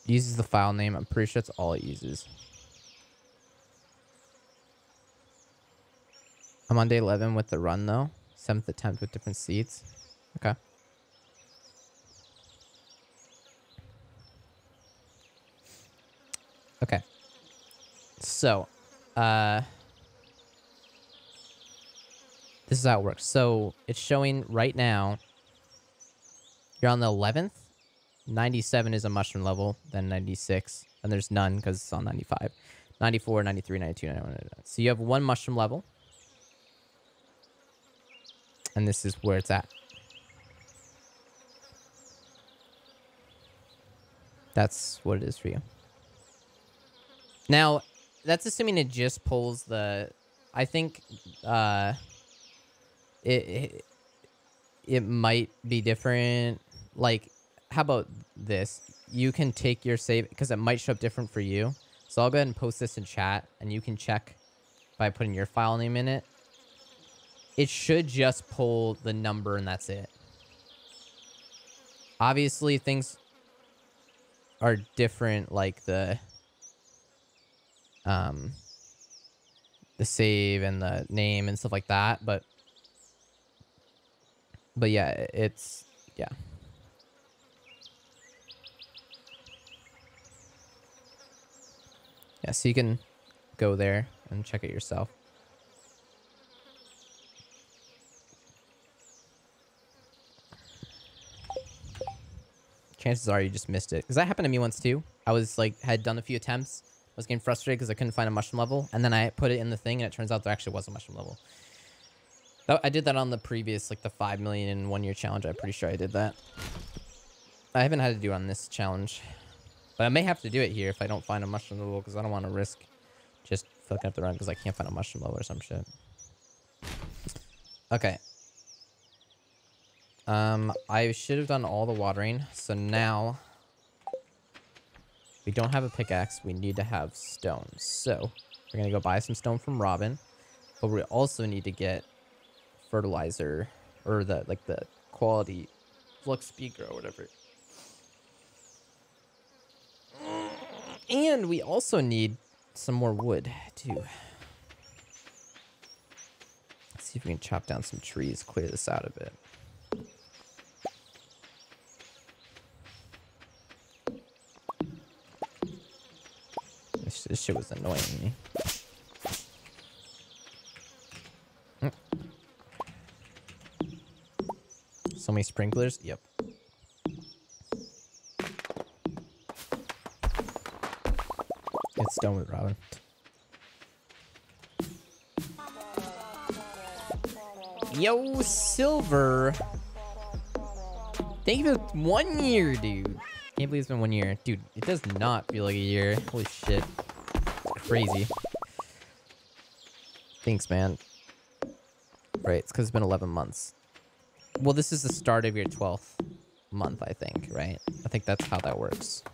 Uses the file name. I'm pretty sure that's all it uses. I'm on day 11 with the run though. Seventh attempt with different seats. Okay. Okay. So, uh, this is how it works. So it's showing right now. You're on the 11th. 97 is a mushroom level, then 96, and there's none because it's on 95. 94, 93, 92, 91. So you have one mushroom level. And this is where it's at. That's what it is for you. Now, that's assuming it just pulls the. I think uh, it, it it might be different. Like, how about this? You can take your save because it might show up different for you. So I'll go ahead and post this in chat, and you can check by putting your file name in it. It should just pull the number, and that's it. Obviously, things are different, like the um, the save and the name and stuff like that. But, but yeah, it's, yeah. Yeah, so you can go there and check it yourself. Chances are you just missed it. Because that happened to me once too. I was like, had done a few attempts was getting frustrated because I couldn't find a mushroom level. And then I put it in the thing, and it turns out there actually was a mushroom level. I did that on the previous, like the 5 million in one year challenge. I'm pretty sure I did that. I haven't had to do on this challenge. But I may have to do it here if I don't find a mushroom level because I don't want to risk just fucking up the run because I can't find a mushroom level or some shit. Okay. Um, I should have done all the watering. So now we don't have a pickaxe. We need to have stone. So we're going to go buy some stone from Robin. But we also need to get fertilizer or the like the quality flux speaker or whatever. And we also need some more wood too. Let's see if we can chop down some trees, clear this out a bit. This shit was annoying me. Hmm. So many sprinklers. Yep. It's done with Robin. Yo, Silver. Thank you for one year, dude. Can't believe it's been one year. Dude, it does not feel like a year. Holy shit. Crazy. Thanks, man. Right, it's because it's been 11 months. Well, this is the start of your 12th month, I think, right? I think that's how that works.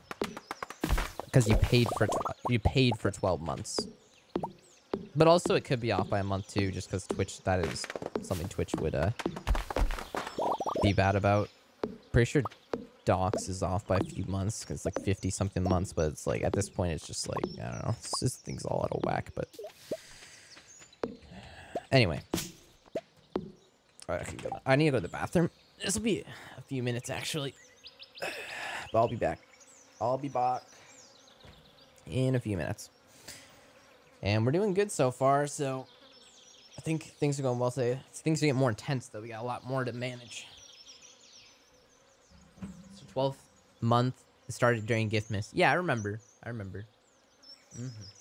Because you paid for you paid for 12 months. But also it could be off by a month too, just because Twitch, that is something Twitch would uh, be bad about. Pretty sure Docs is off by a few months, because like 50 something months, but it's like at this point it's just like, I don't know, it's just things all out of whack, but anyway. Alright, I, can go. I need to go to the bathroom. This will be a few minutes actually. But I'll be back. I'll be back in a few minutes. And we're doing good so far, so I think things are going well today. Things are getting more intense though. We got a lot more to manage. So 12th month started during gift miss. Yeah, I remember. I remember. Mm -hmm.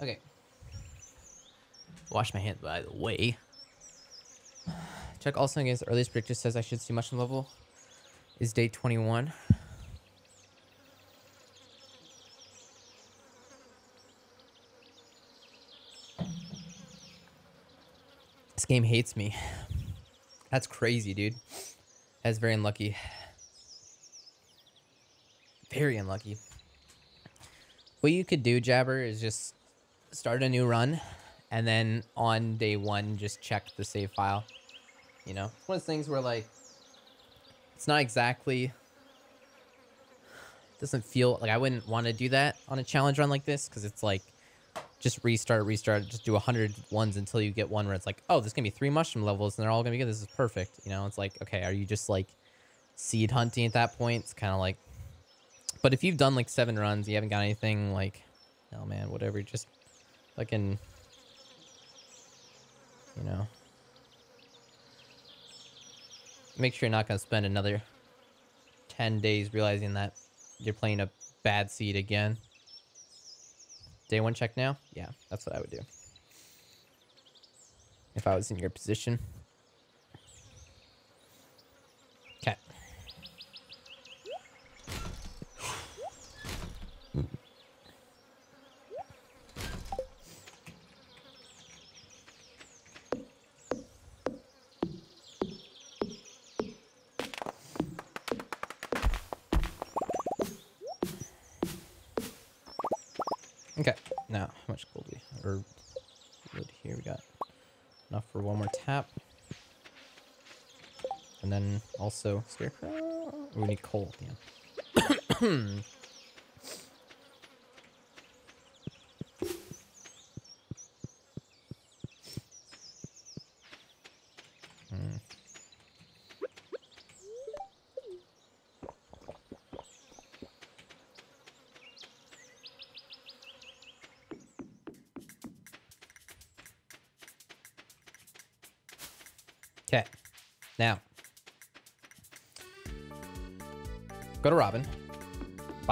Okay. Wash my hands, by the way. Check also against earliest predictor says I should see mushroom level. Is day 21. This game hates me. That's crazy, dude. That's very unlucky. Very unlucky. What you could do, Jabber, is just start a new run and then on day one just check the save file. You know? It's one of those things where like it's not exactly it doesn't feel like I wouldn't want to do that on a challenge run like this because it's like just restart, restart, just do a hundred ones until you get one where it's like, oh, there's gonna be three mushroom levels and they're all gonna be good. This is perfect. You know, it's like, okay, are you just like seed hunting at that point? It's kind of like, but if you've done like seven runs, you haven't got anything like, oh man, whatever, just fucking, you know, make sure you're not gonna spend another ten days realizing that you're playing a bad seed again. Day one check now? Yeah, that's what I would do. If I was in your position. Also scarecrow. We need coal, yeah.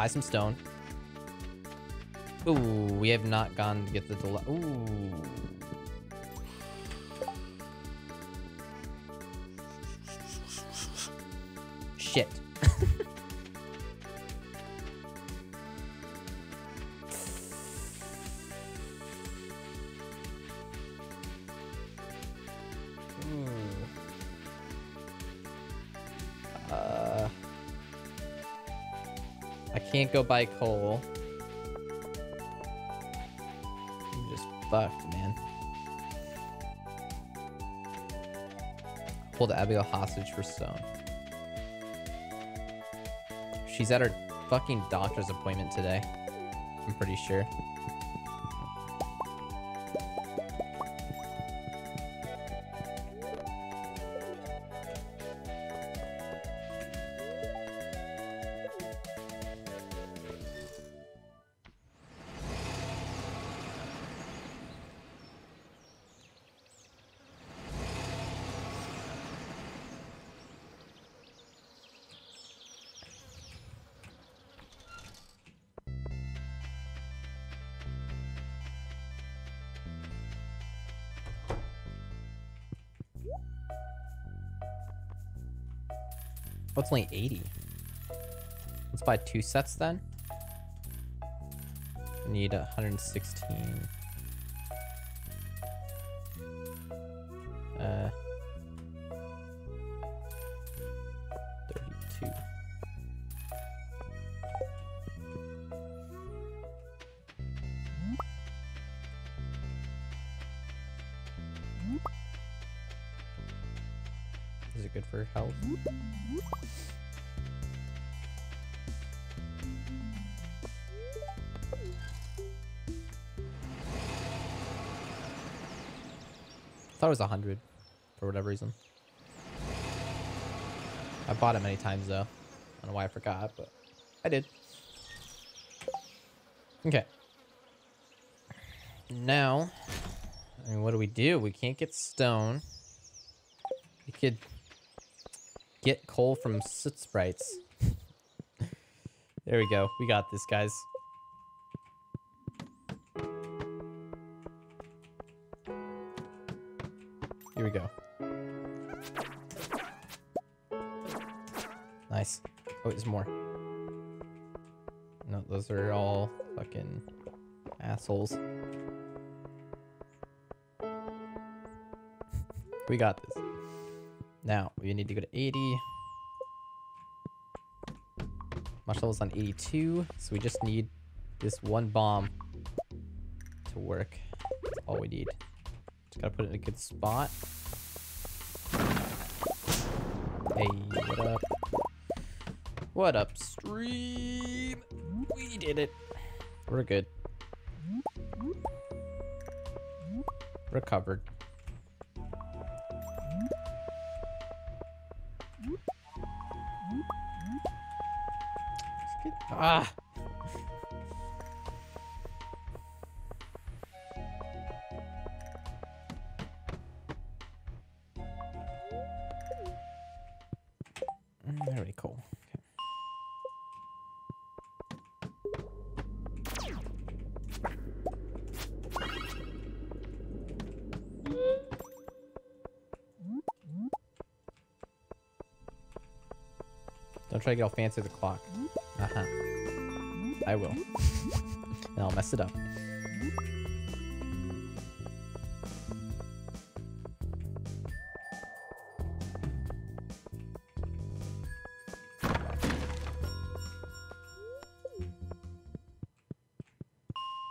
some stone. Ooh, we have not gone to get the Ooh. Can't go buy coal. I'm just fucked, man. Hold Abigail hostage for stone. She's at her fucking doctor's appointment today. I'm pretty sure. Only 80? Let's buy two sets then. I need 116. Thought it was 100 for whatever reason. I bought it many times though. I don't know why I forgot, but I did. Okay. Now, I mean, what do we do? We can't get stone. We could get coal from soot sprites. there we go. We got this, guys. Those are all fucking assholes. we got this. Now, we need to go to 80. Marshall's on 82, so we just need this one bomb to work. That's all we need. Just gotta put it in a good spot. Hey, what up? What up, stream? We did it. We're good. Recovered. Ah! Try to get all fancy with the clock. Uh-huh. I will. and I'll mess it up.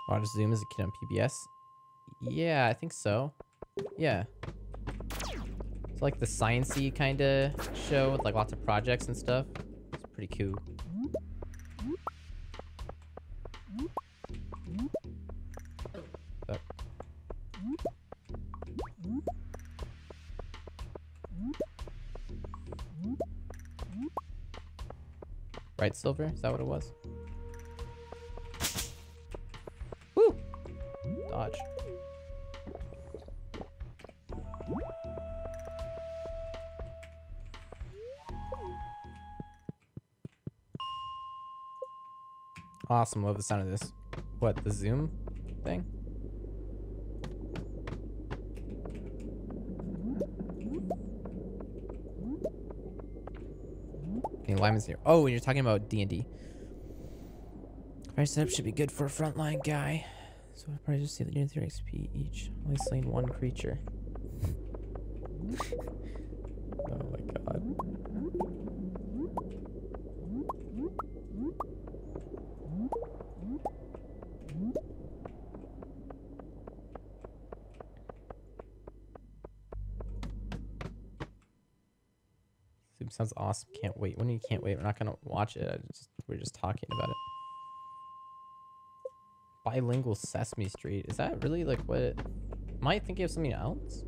Watched Zoom as a kid on PBS? Yeah, I think so. Yeah. It's like the sciencey kind of show with like lots of projects and stuff. Pretty cool. Right, Silver? Is that what it was? Awesome, love the sound of this. What, the zoom thing? Okay, Lyman's here. Oh, and you're talking about D&D. Price setup should be good for a frontline guy. So I'll probably just see the unit 3 XP each. Only slain one creature. oh my god. Zoom sounds awesome. Can't wait. When you can't wait, we're not gonna watch it. Just we're just talking about it. Bilingual Sesame Street. Is that really like what? It, am I thinking of something else?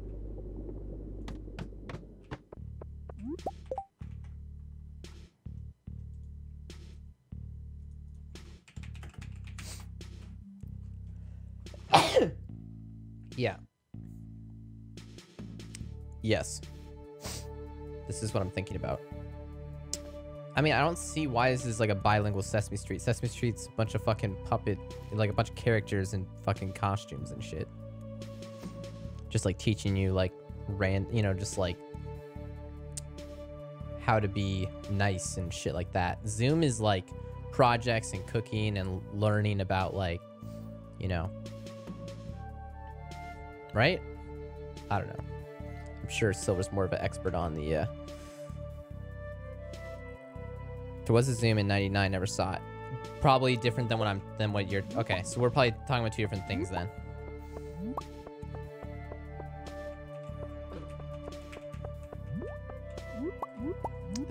I mean, I don't see why this is like a bilingual Sesame Street. Sesame Street's a bunch of fucking puppet, like a bunch of characters and fucking costumes and shit. Just like teaching you like ran, you know, just like how to be nice and shit like that. Zoom is like projects and cooking and learning about like, you know, right? I don't know. I'm sure Silver's more of an expert on the. Uh... There was a Zoom in '99. Never saw it. Probably different than what I'm than what you're. Okay, so we're probably talking about two different things then.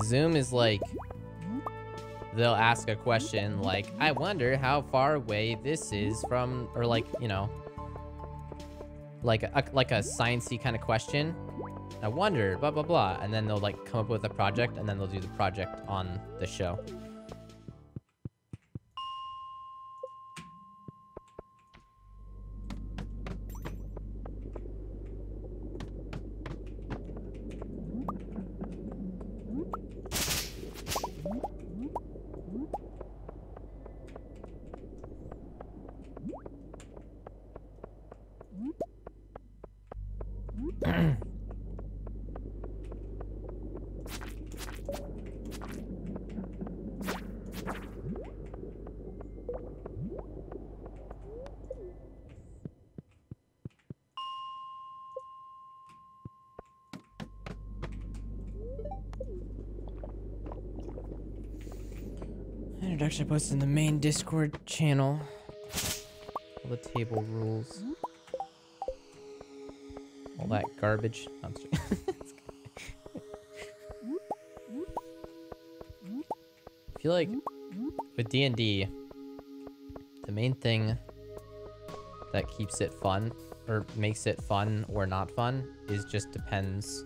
Zoom is like they'll ask a question like, "I wonder how far away this is from," or like you know, like a, like a sciencey kind of question. I wonder, blah blah blah, and then they'll like come up with a project, and then they'll do the project on the show. Introduction posted in the main Discord channel. All the table rules. All that garbage. I feel like with D&D, the main thing that keeps it fun or makes it fun or not fun is just depends.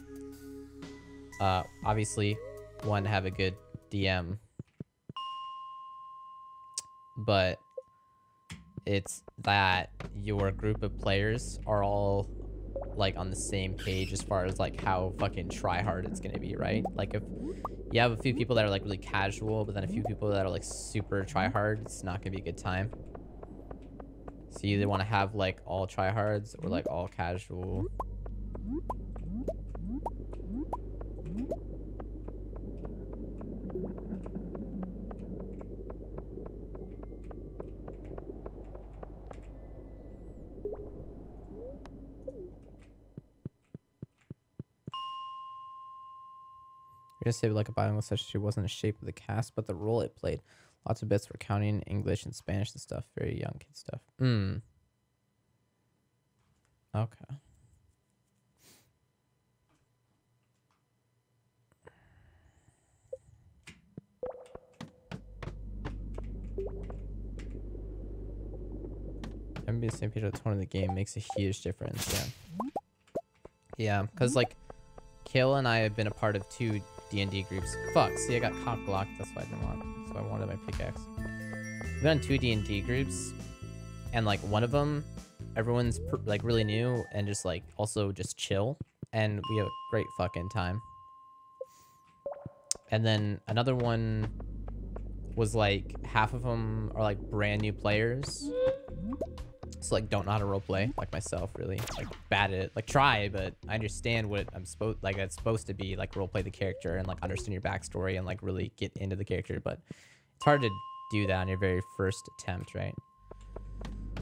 Uh, obviously, one have a good DM, but it's that your group of players are all like on the same page as far as like how fucking try hard it's gonna be, right? Like if you have a few people that are like really casual, but then a few people that are like super try hard, it's not gonna be a good time. So you either want to have like all tryhards or like all casual. Like a bilingual such she wasn't a shape of the cast, but the role it played. Lots of bits were counting English and Spanish and stuff. Very young kid stuff. Hmm. Okay. Having be the same page at the tone of the game makes a huge difference. Yeah. Yeah, because like, Kayla and I have been a part of two D&D groups. Fuck, see I got cock blocked, that's why I didn't want, so I wanted my pickaxe. We've on two D&D groups, and like one of them, everyone's like really new and just like also just chill, and we have a great fucking time. And then another one was like half of them are like brand new players so like don't know how to roleplay like myself really. Like bad at it like try but i understand what i'm supposed like it's supposed to be like roleplay the character and like understand your backstory and like really get into the character but it's hard to do that on your very first attempt right?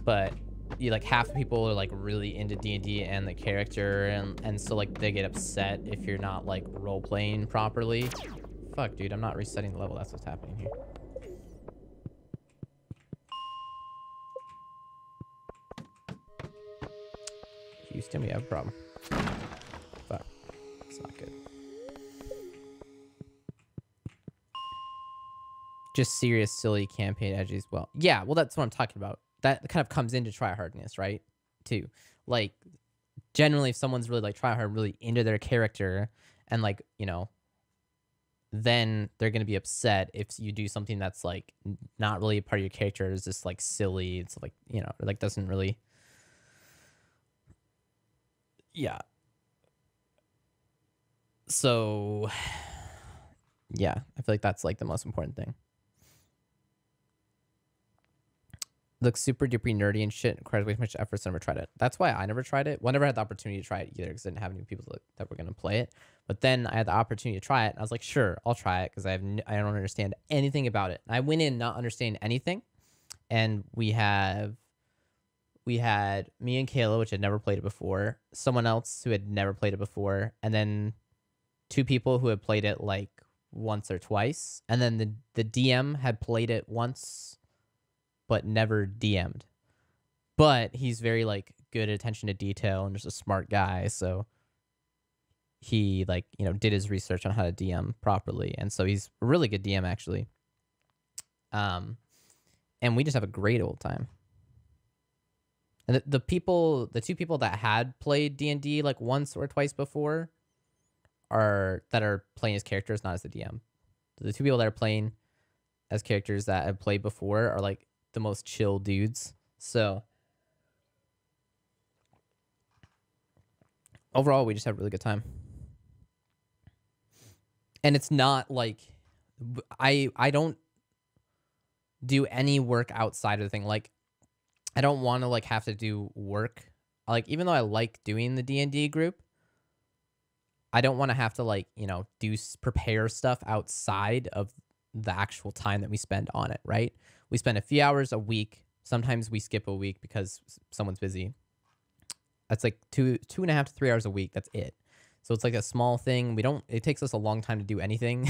But you like half people are like really into d&d and the character and and so like they get upset if you're not like role playing properly. Fuck dude i'm not resetting the level. That's what's happening here Houston, we have a problem. Fuck. It's not good. Just serious, silly campaign edges. Well, yeah, well, that's what I'm talking about. That kind of comes into try hardness, right? Too. Like, generally, if someone's really like try hard, really into their character, and like, you know, then they're going to be upset if you do something that's like not really a part of your character, is just like silly. It's like, you know, like doesn't really yeah. So, yeah, I feel like that's like the most important thing. Looks super duper nerdy and shit. Requires way too much effort. So I never tried it. That's why I never tried it. Well, I never had the opportunity to try it either because I didn't have any people that, that were gonna play it. But then I had the opportunity to try it. And I was like, sure, I'll try it because I have n- I don't understand anything about it. And I went in not understanding anything, and we have we had me and Kayla, which had never played it before, someone else who had never played it before, and then two people who had played it like once or twice, and then the the DM had played it once, but never DM'd. But he's very like good at attention to detail and just a smart guy, so he like you know did his research on how to DM properly, and so he's a really good DM actually. Um, and we just have a great old time. And the, the people, the two people that had played D and D like once or twice before, are that are playing as characters, not as the DM. The two people that are playing as characters that have played before are like the most chill dudes. So overall, we just have a really good time. And it's not like I I don't do any work outside of the thing. Like I don't want to like have to do work. Like even though I like doing the D&D group, I don't want to have to like, you know, do prepare stuff outside of the actual time that we spend on it, right? We spend a few hours a week. Sometimes we skip a week because someone's busy. That's like two two and a half to three hours a week. That's it. So it's like a small thing. We don't. It takes us a long time to do anything.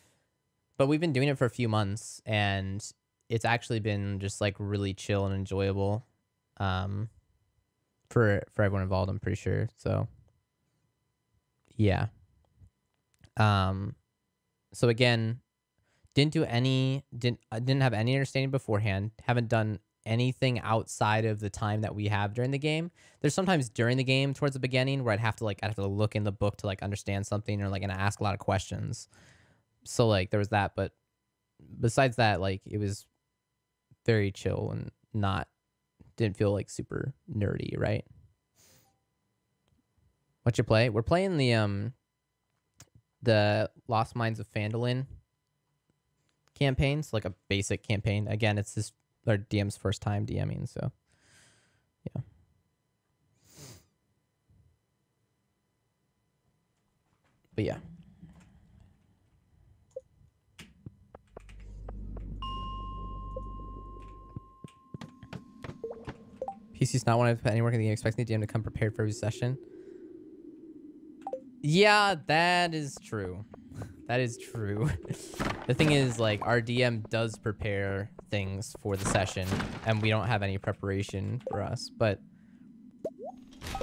but we've been doing it for a few months and it's actually been just like really chill and enjoyable um for for everyone involved i'm pretty sure so. Yeah. Um so again didn't do any didn't I didn't have any understanding beforehand haven't done anything outside of the time that we have during the game. There's sometimes during the game towards the beginning where i'd have to like i'd have to look in the book to like understand something or like and ask a lot of questions. So like there was that but besides that like it was very chill and not didn't feel like super nerdy right? What you play? We're playing the um the lost mines of phandalin campaigns like a basic campaign. Again it's this our dm's first time dming so yeah. But yeah PC's not want to put any work in the game, expecting the DM to come prepared for every session. Yeah, that is true. That is true. the thing is, like, our DM does prepare things for the session, and we don't have any preparation for us, but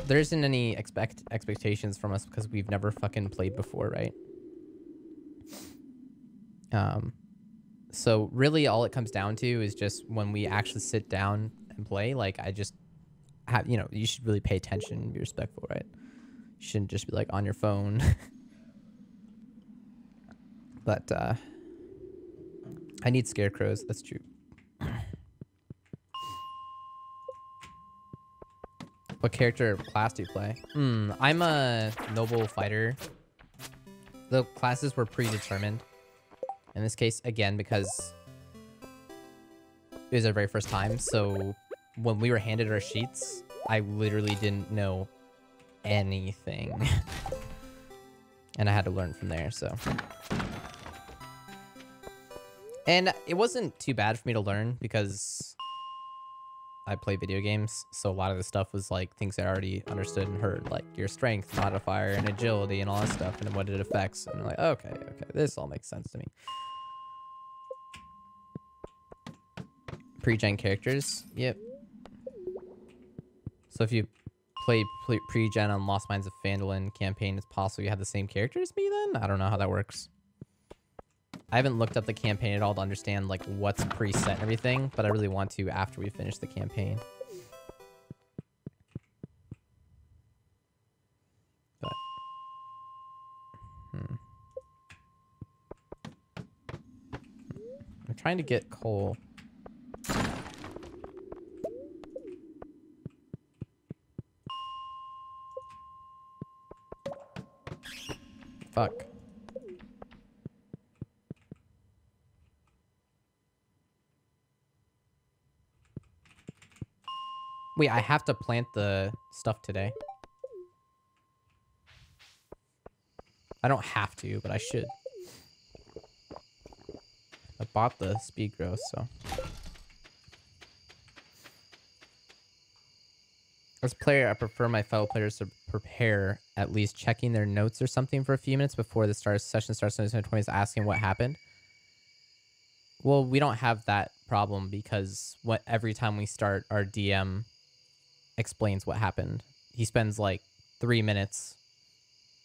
there isn't any expect expectations from us because we've never fucking played before, right? Um, so really all it comes down to is just when we actually sit down and play, like, I just have you know you should really pay attention and be respectful right? You shouldn't just be like on your phone. But uh i need scarecrows that's true. What character class do you play? Hmm i'm a noble fighter. The classes were predetermined. In this case again because it was our very first time so when we were handed our sheets, I literally didn't know anything. and I had to learn from there, so. And it wasn't too bad for me to learn because I play video games, so a lot of the stuff was like things I already understood and heard, like your strength modifier and agility and all that stuff and what it affects. And I'm like, okay, okay, this all makes sense to me. Pre-gen characters, yep. So if you play pre-gen on Lost Mines of Phandalin campaign, it's possible you have the same character as me then? I don't know how that works. I haven't looked up the campaign at all to understand like what's preset and everything, but I really want to after we finish the campaign. But, hmm. I'm trying to get coal. Fuck. Wait, I have to plant the stuff today. I don't have to, but I should. I bought the Speed-Gro, so. As player, I prefer my fellow players to prepare at least checking their notes or something for a few minutes before the start session starts in 20 is asking what happened. Well, we don't have that problem because what every time we start, our DM explains what happened. He spends like three minutes.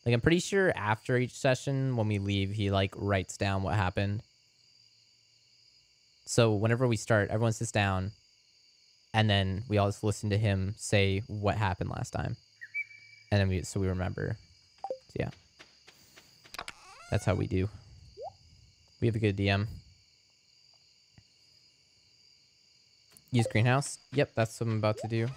Like I'm pretty sure after each session, when we leave, he like writes down what happened. So whenever we start, everyone sits down and then we all just listen to him say what happened last time, and then we so we remember. So yeah, that's how we do. We have a good DM. Use greenhouse. Yep, that's what I'm about to do.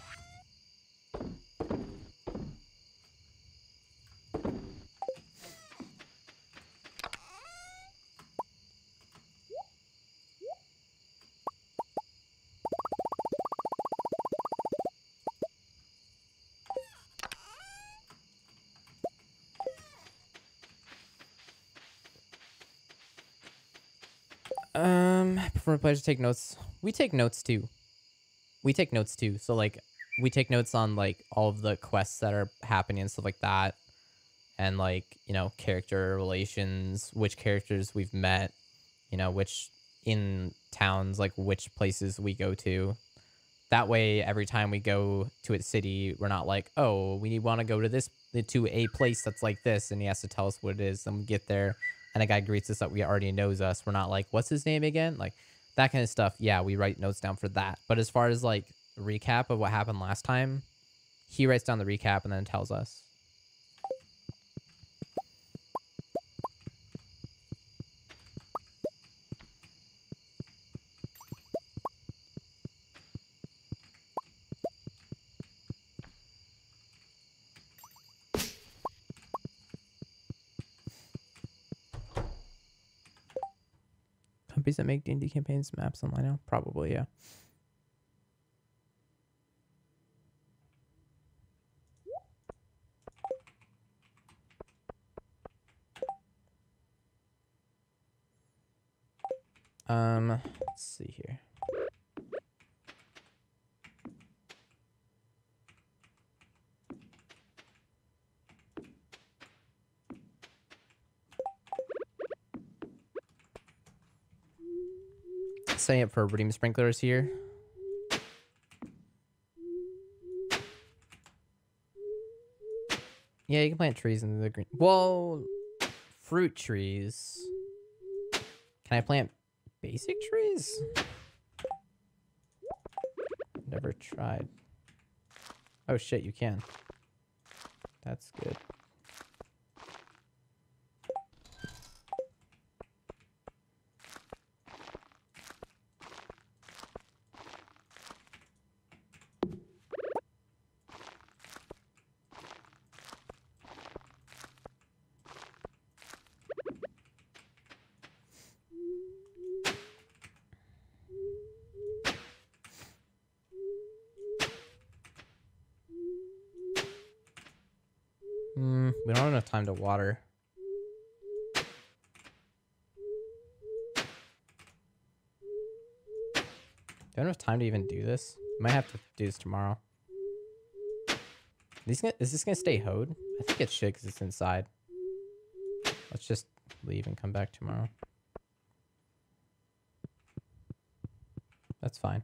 Players take notes. We take notes too. We take notes too. So like we take notes on like all of the quests that are happening and stuff like that. And like, you know, character relations, which characters we've met, you know, which in towns, like which places we go to. That way, every time we go to a city, we're not like, oh, we want to go to this to a place that's like this, and he has to tell us what it is. Then we get there, and a guy greets us that we already knows us. We're not like, what's his name again? Like that kind of stuff. Yeah, we write notes down for that. But as far as like recap of what happened last time, he writes down the recap and then tells us. That make D&D campaigns, maps online now? Probably, yeah. Um, let's see here. Setting up for iridium sprinklers here. Yeah, you can plant trees in the green. Well, fruit trees. Can I plant basic trees? Never tried. Oh shit, you can. That's good. Mm, we don't have enough time to water. Do I have enough time to even do this? Might have to do this tomorrow. Is this gonna stay hoed? I think it should because it's inside. Let's just leave and come back tomorrow. That's fine.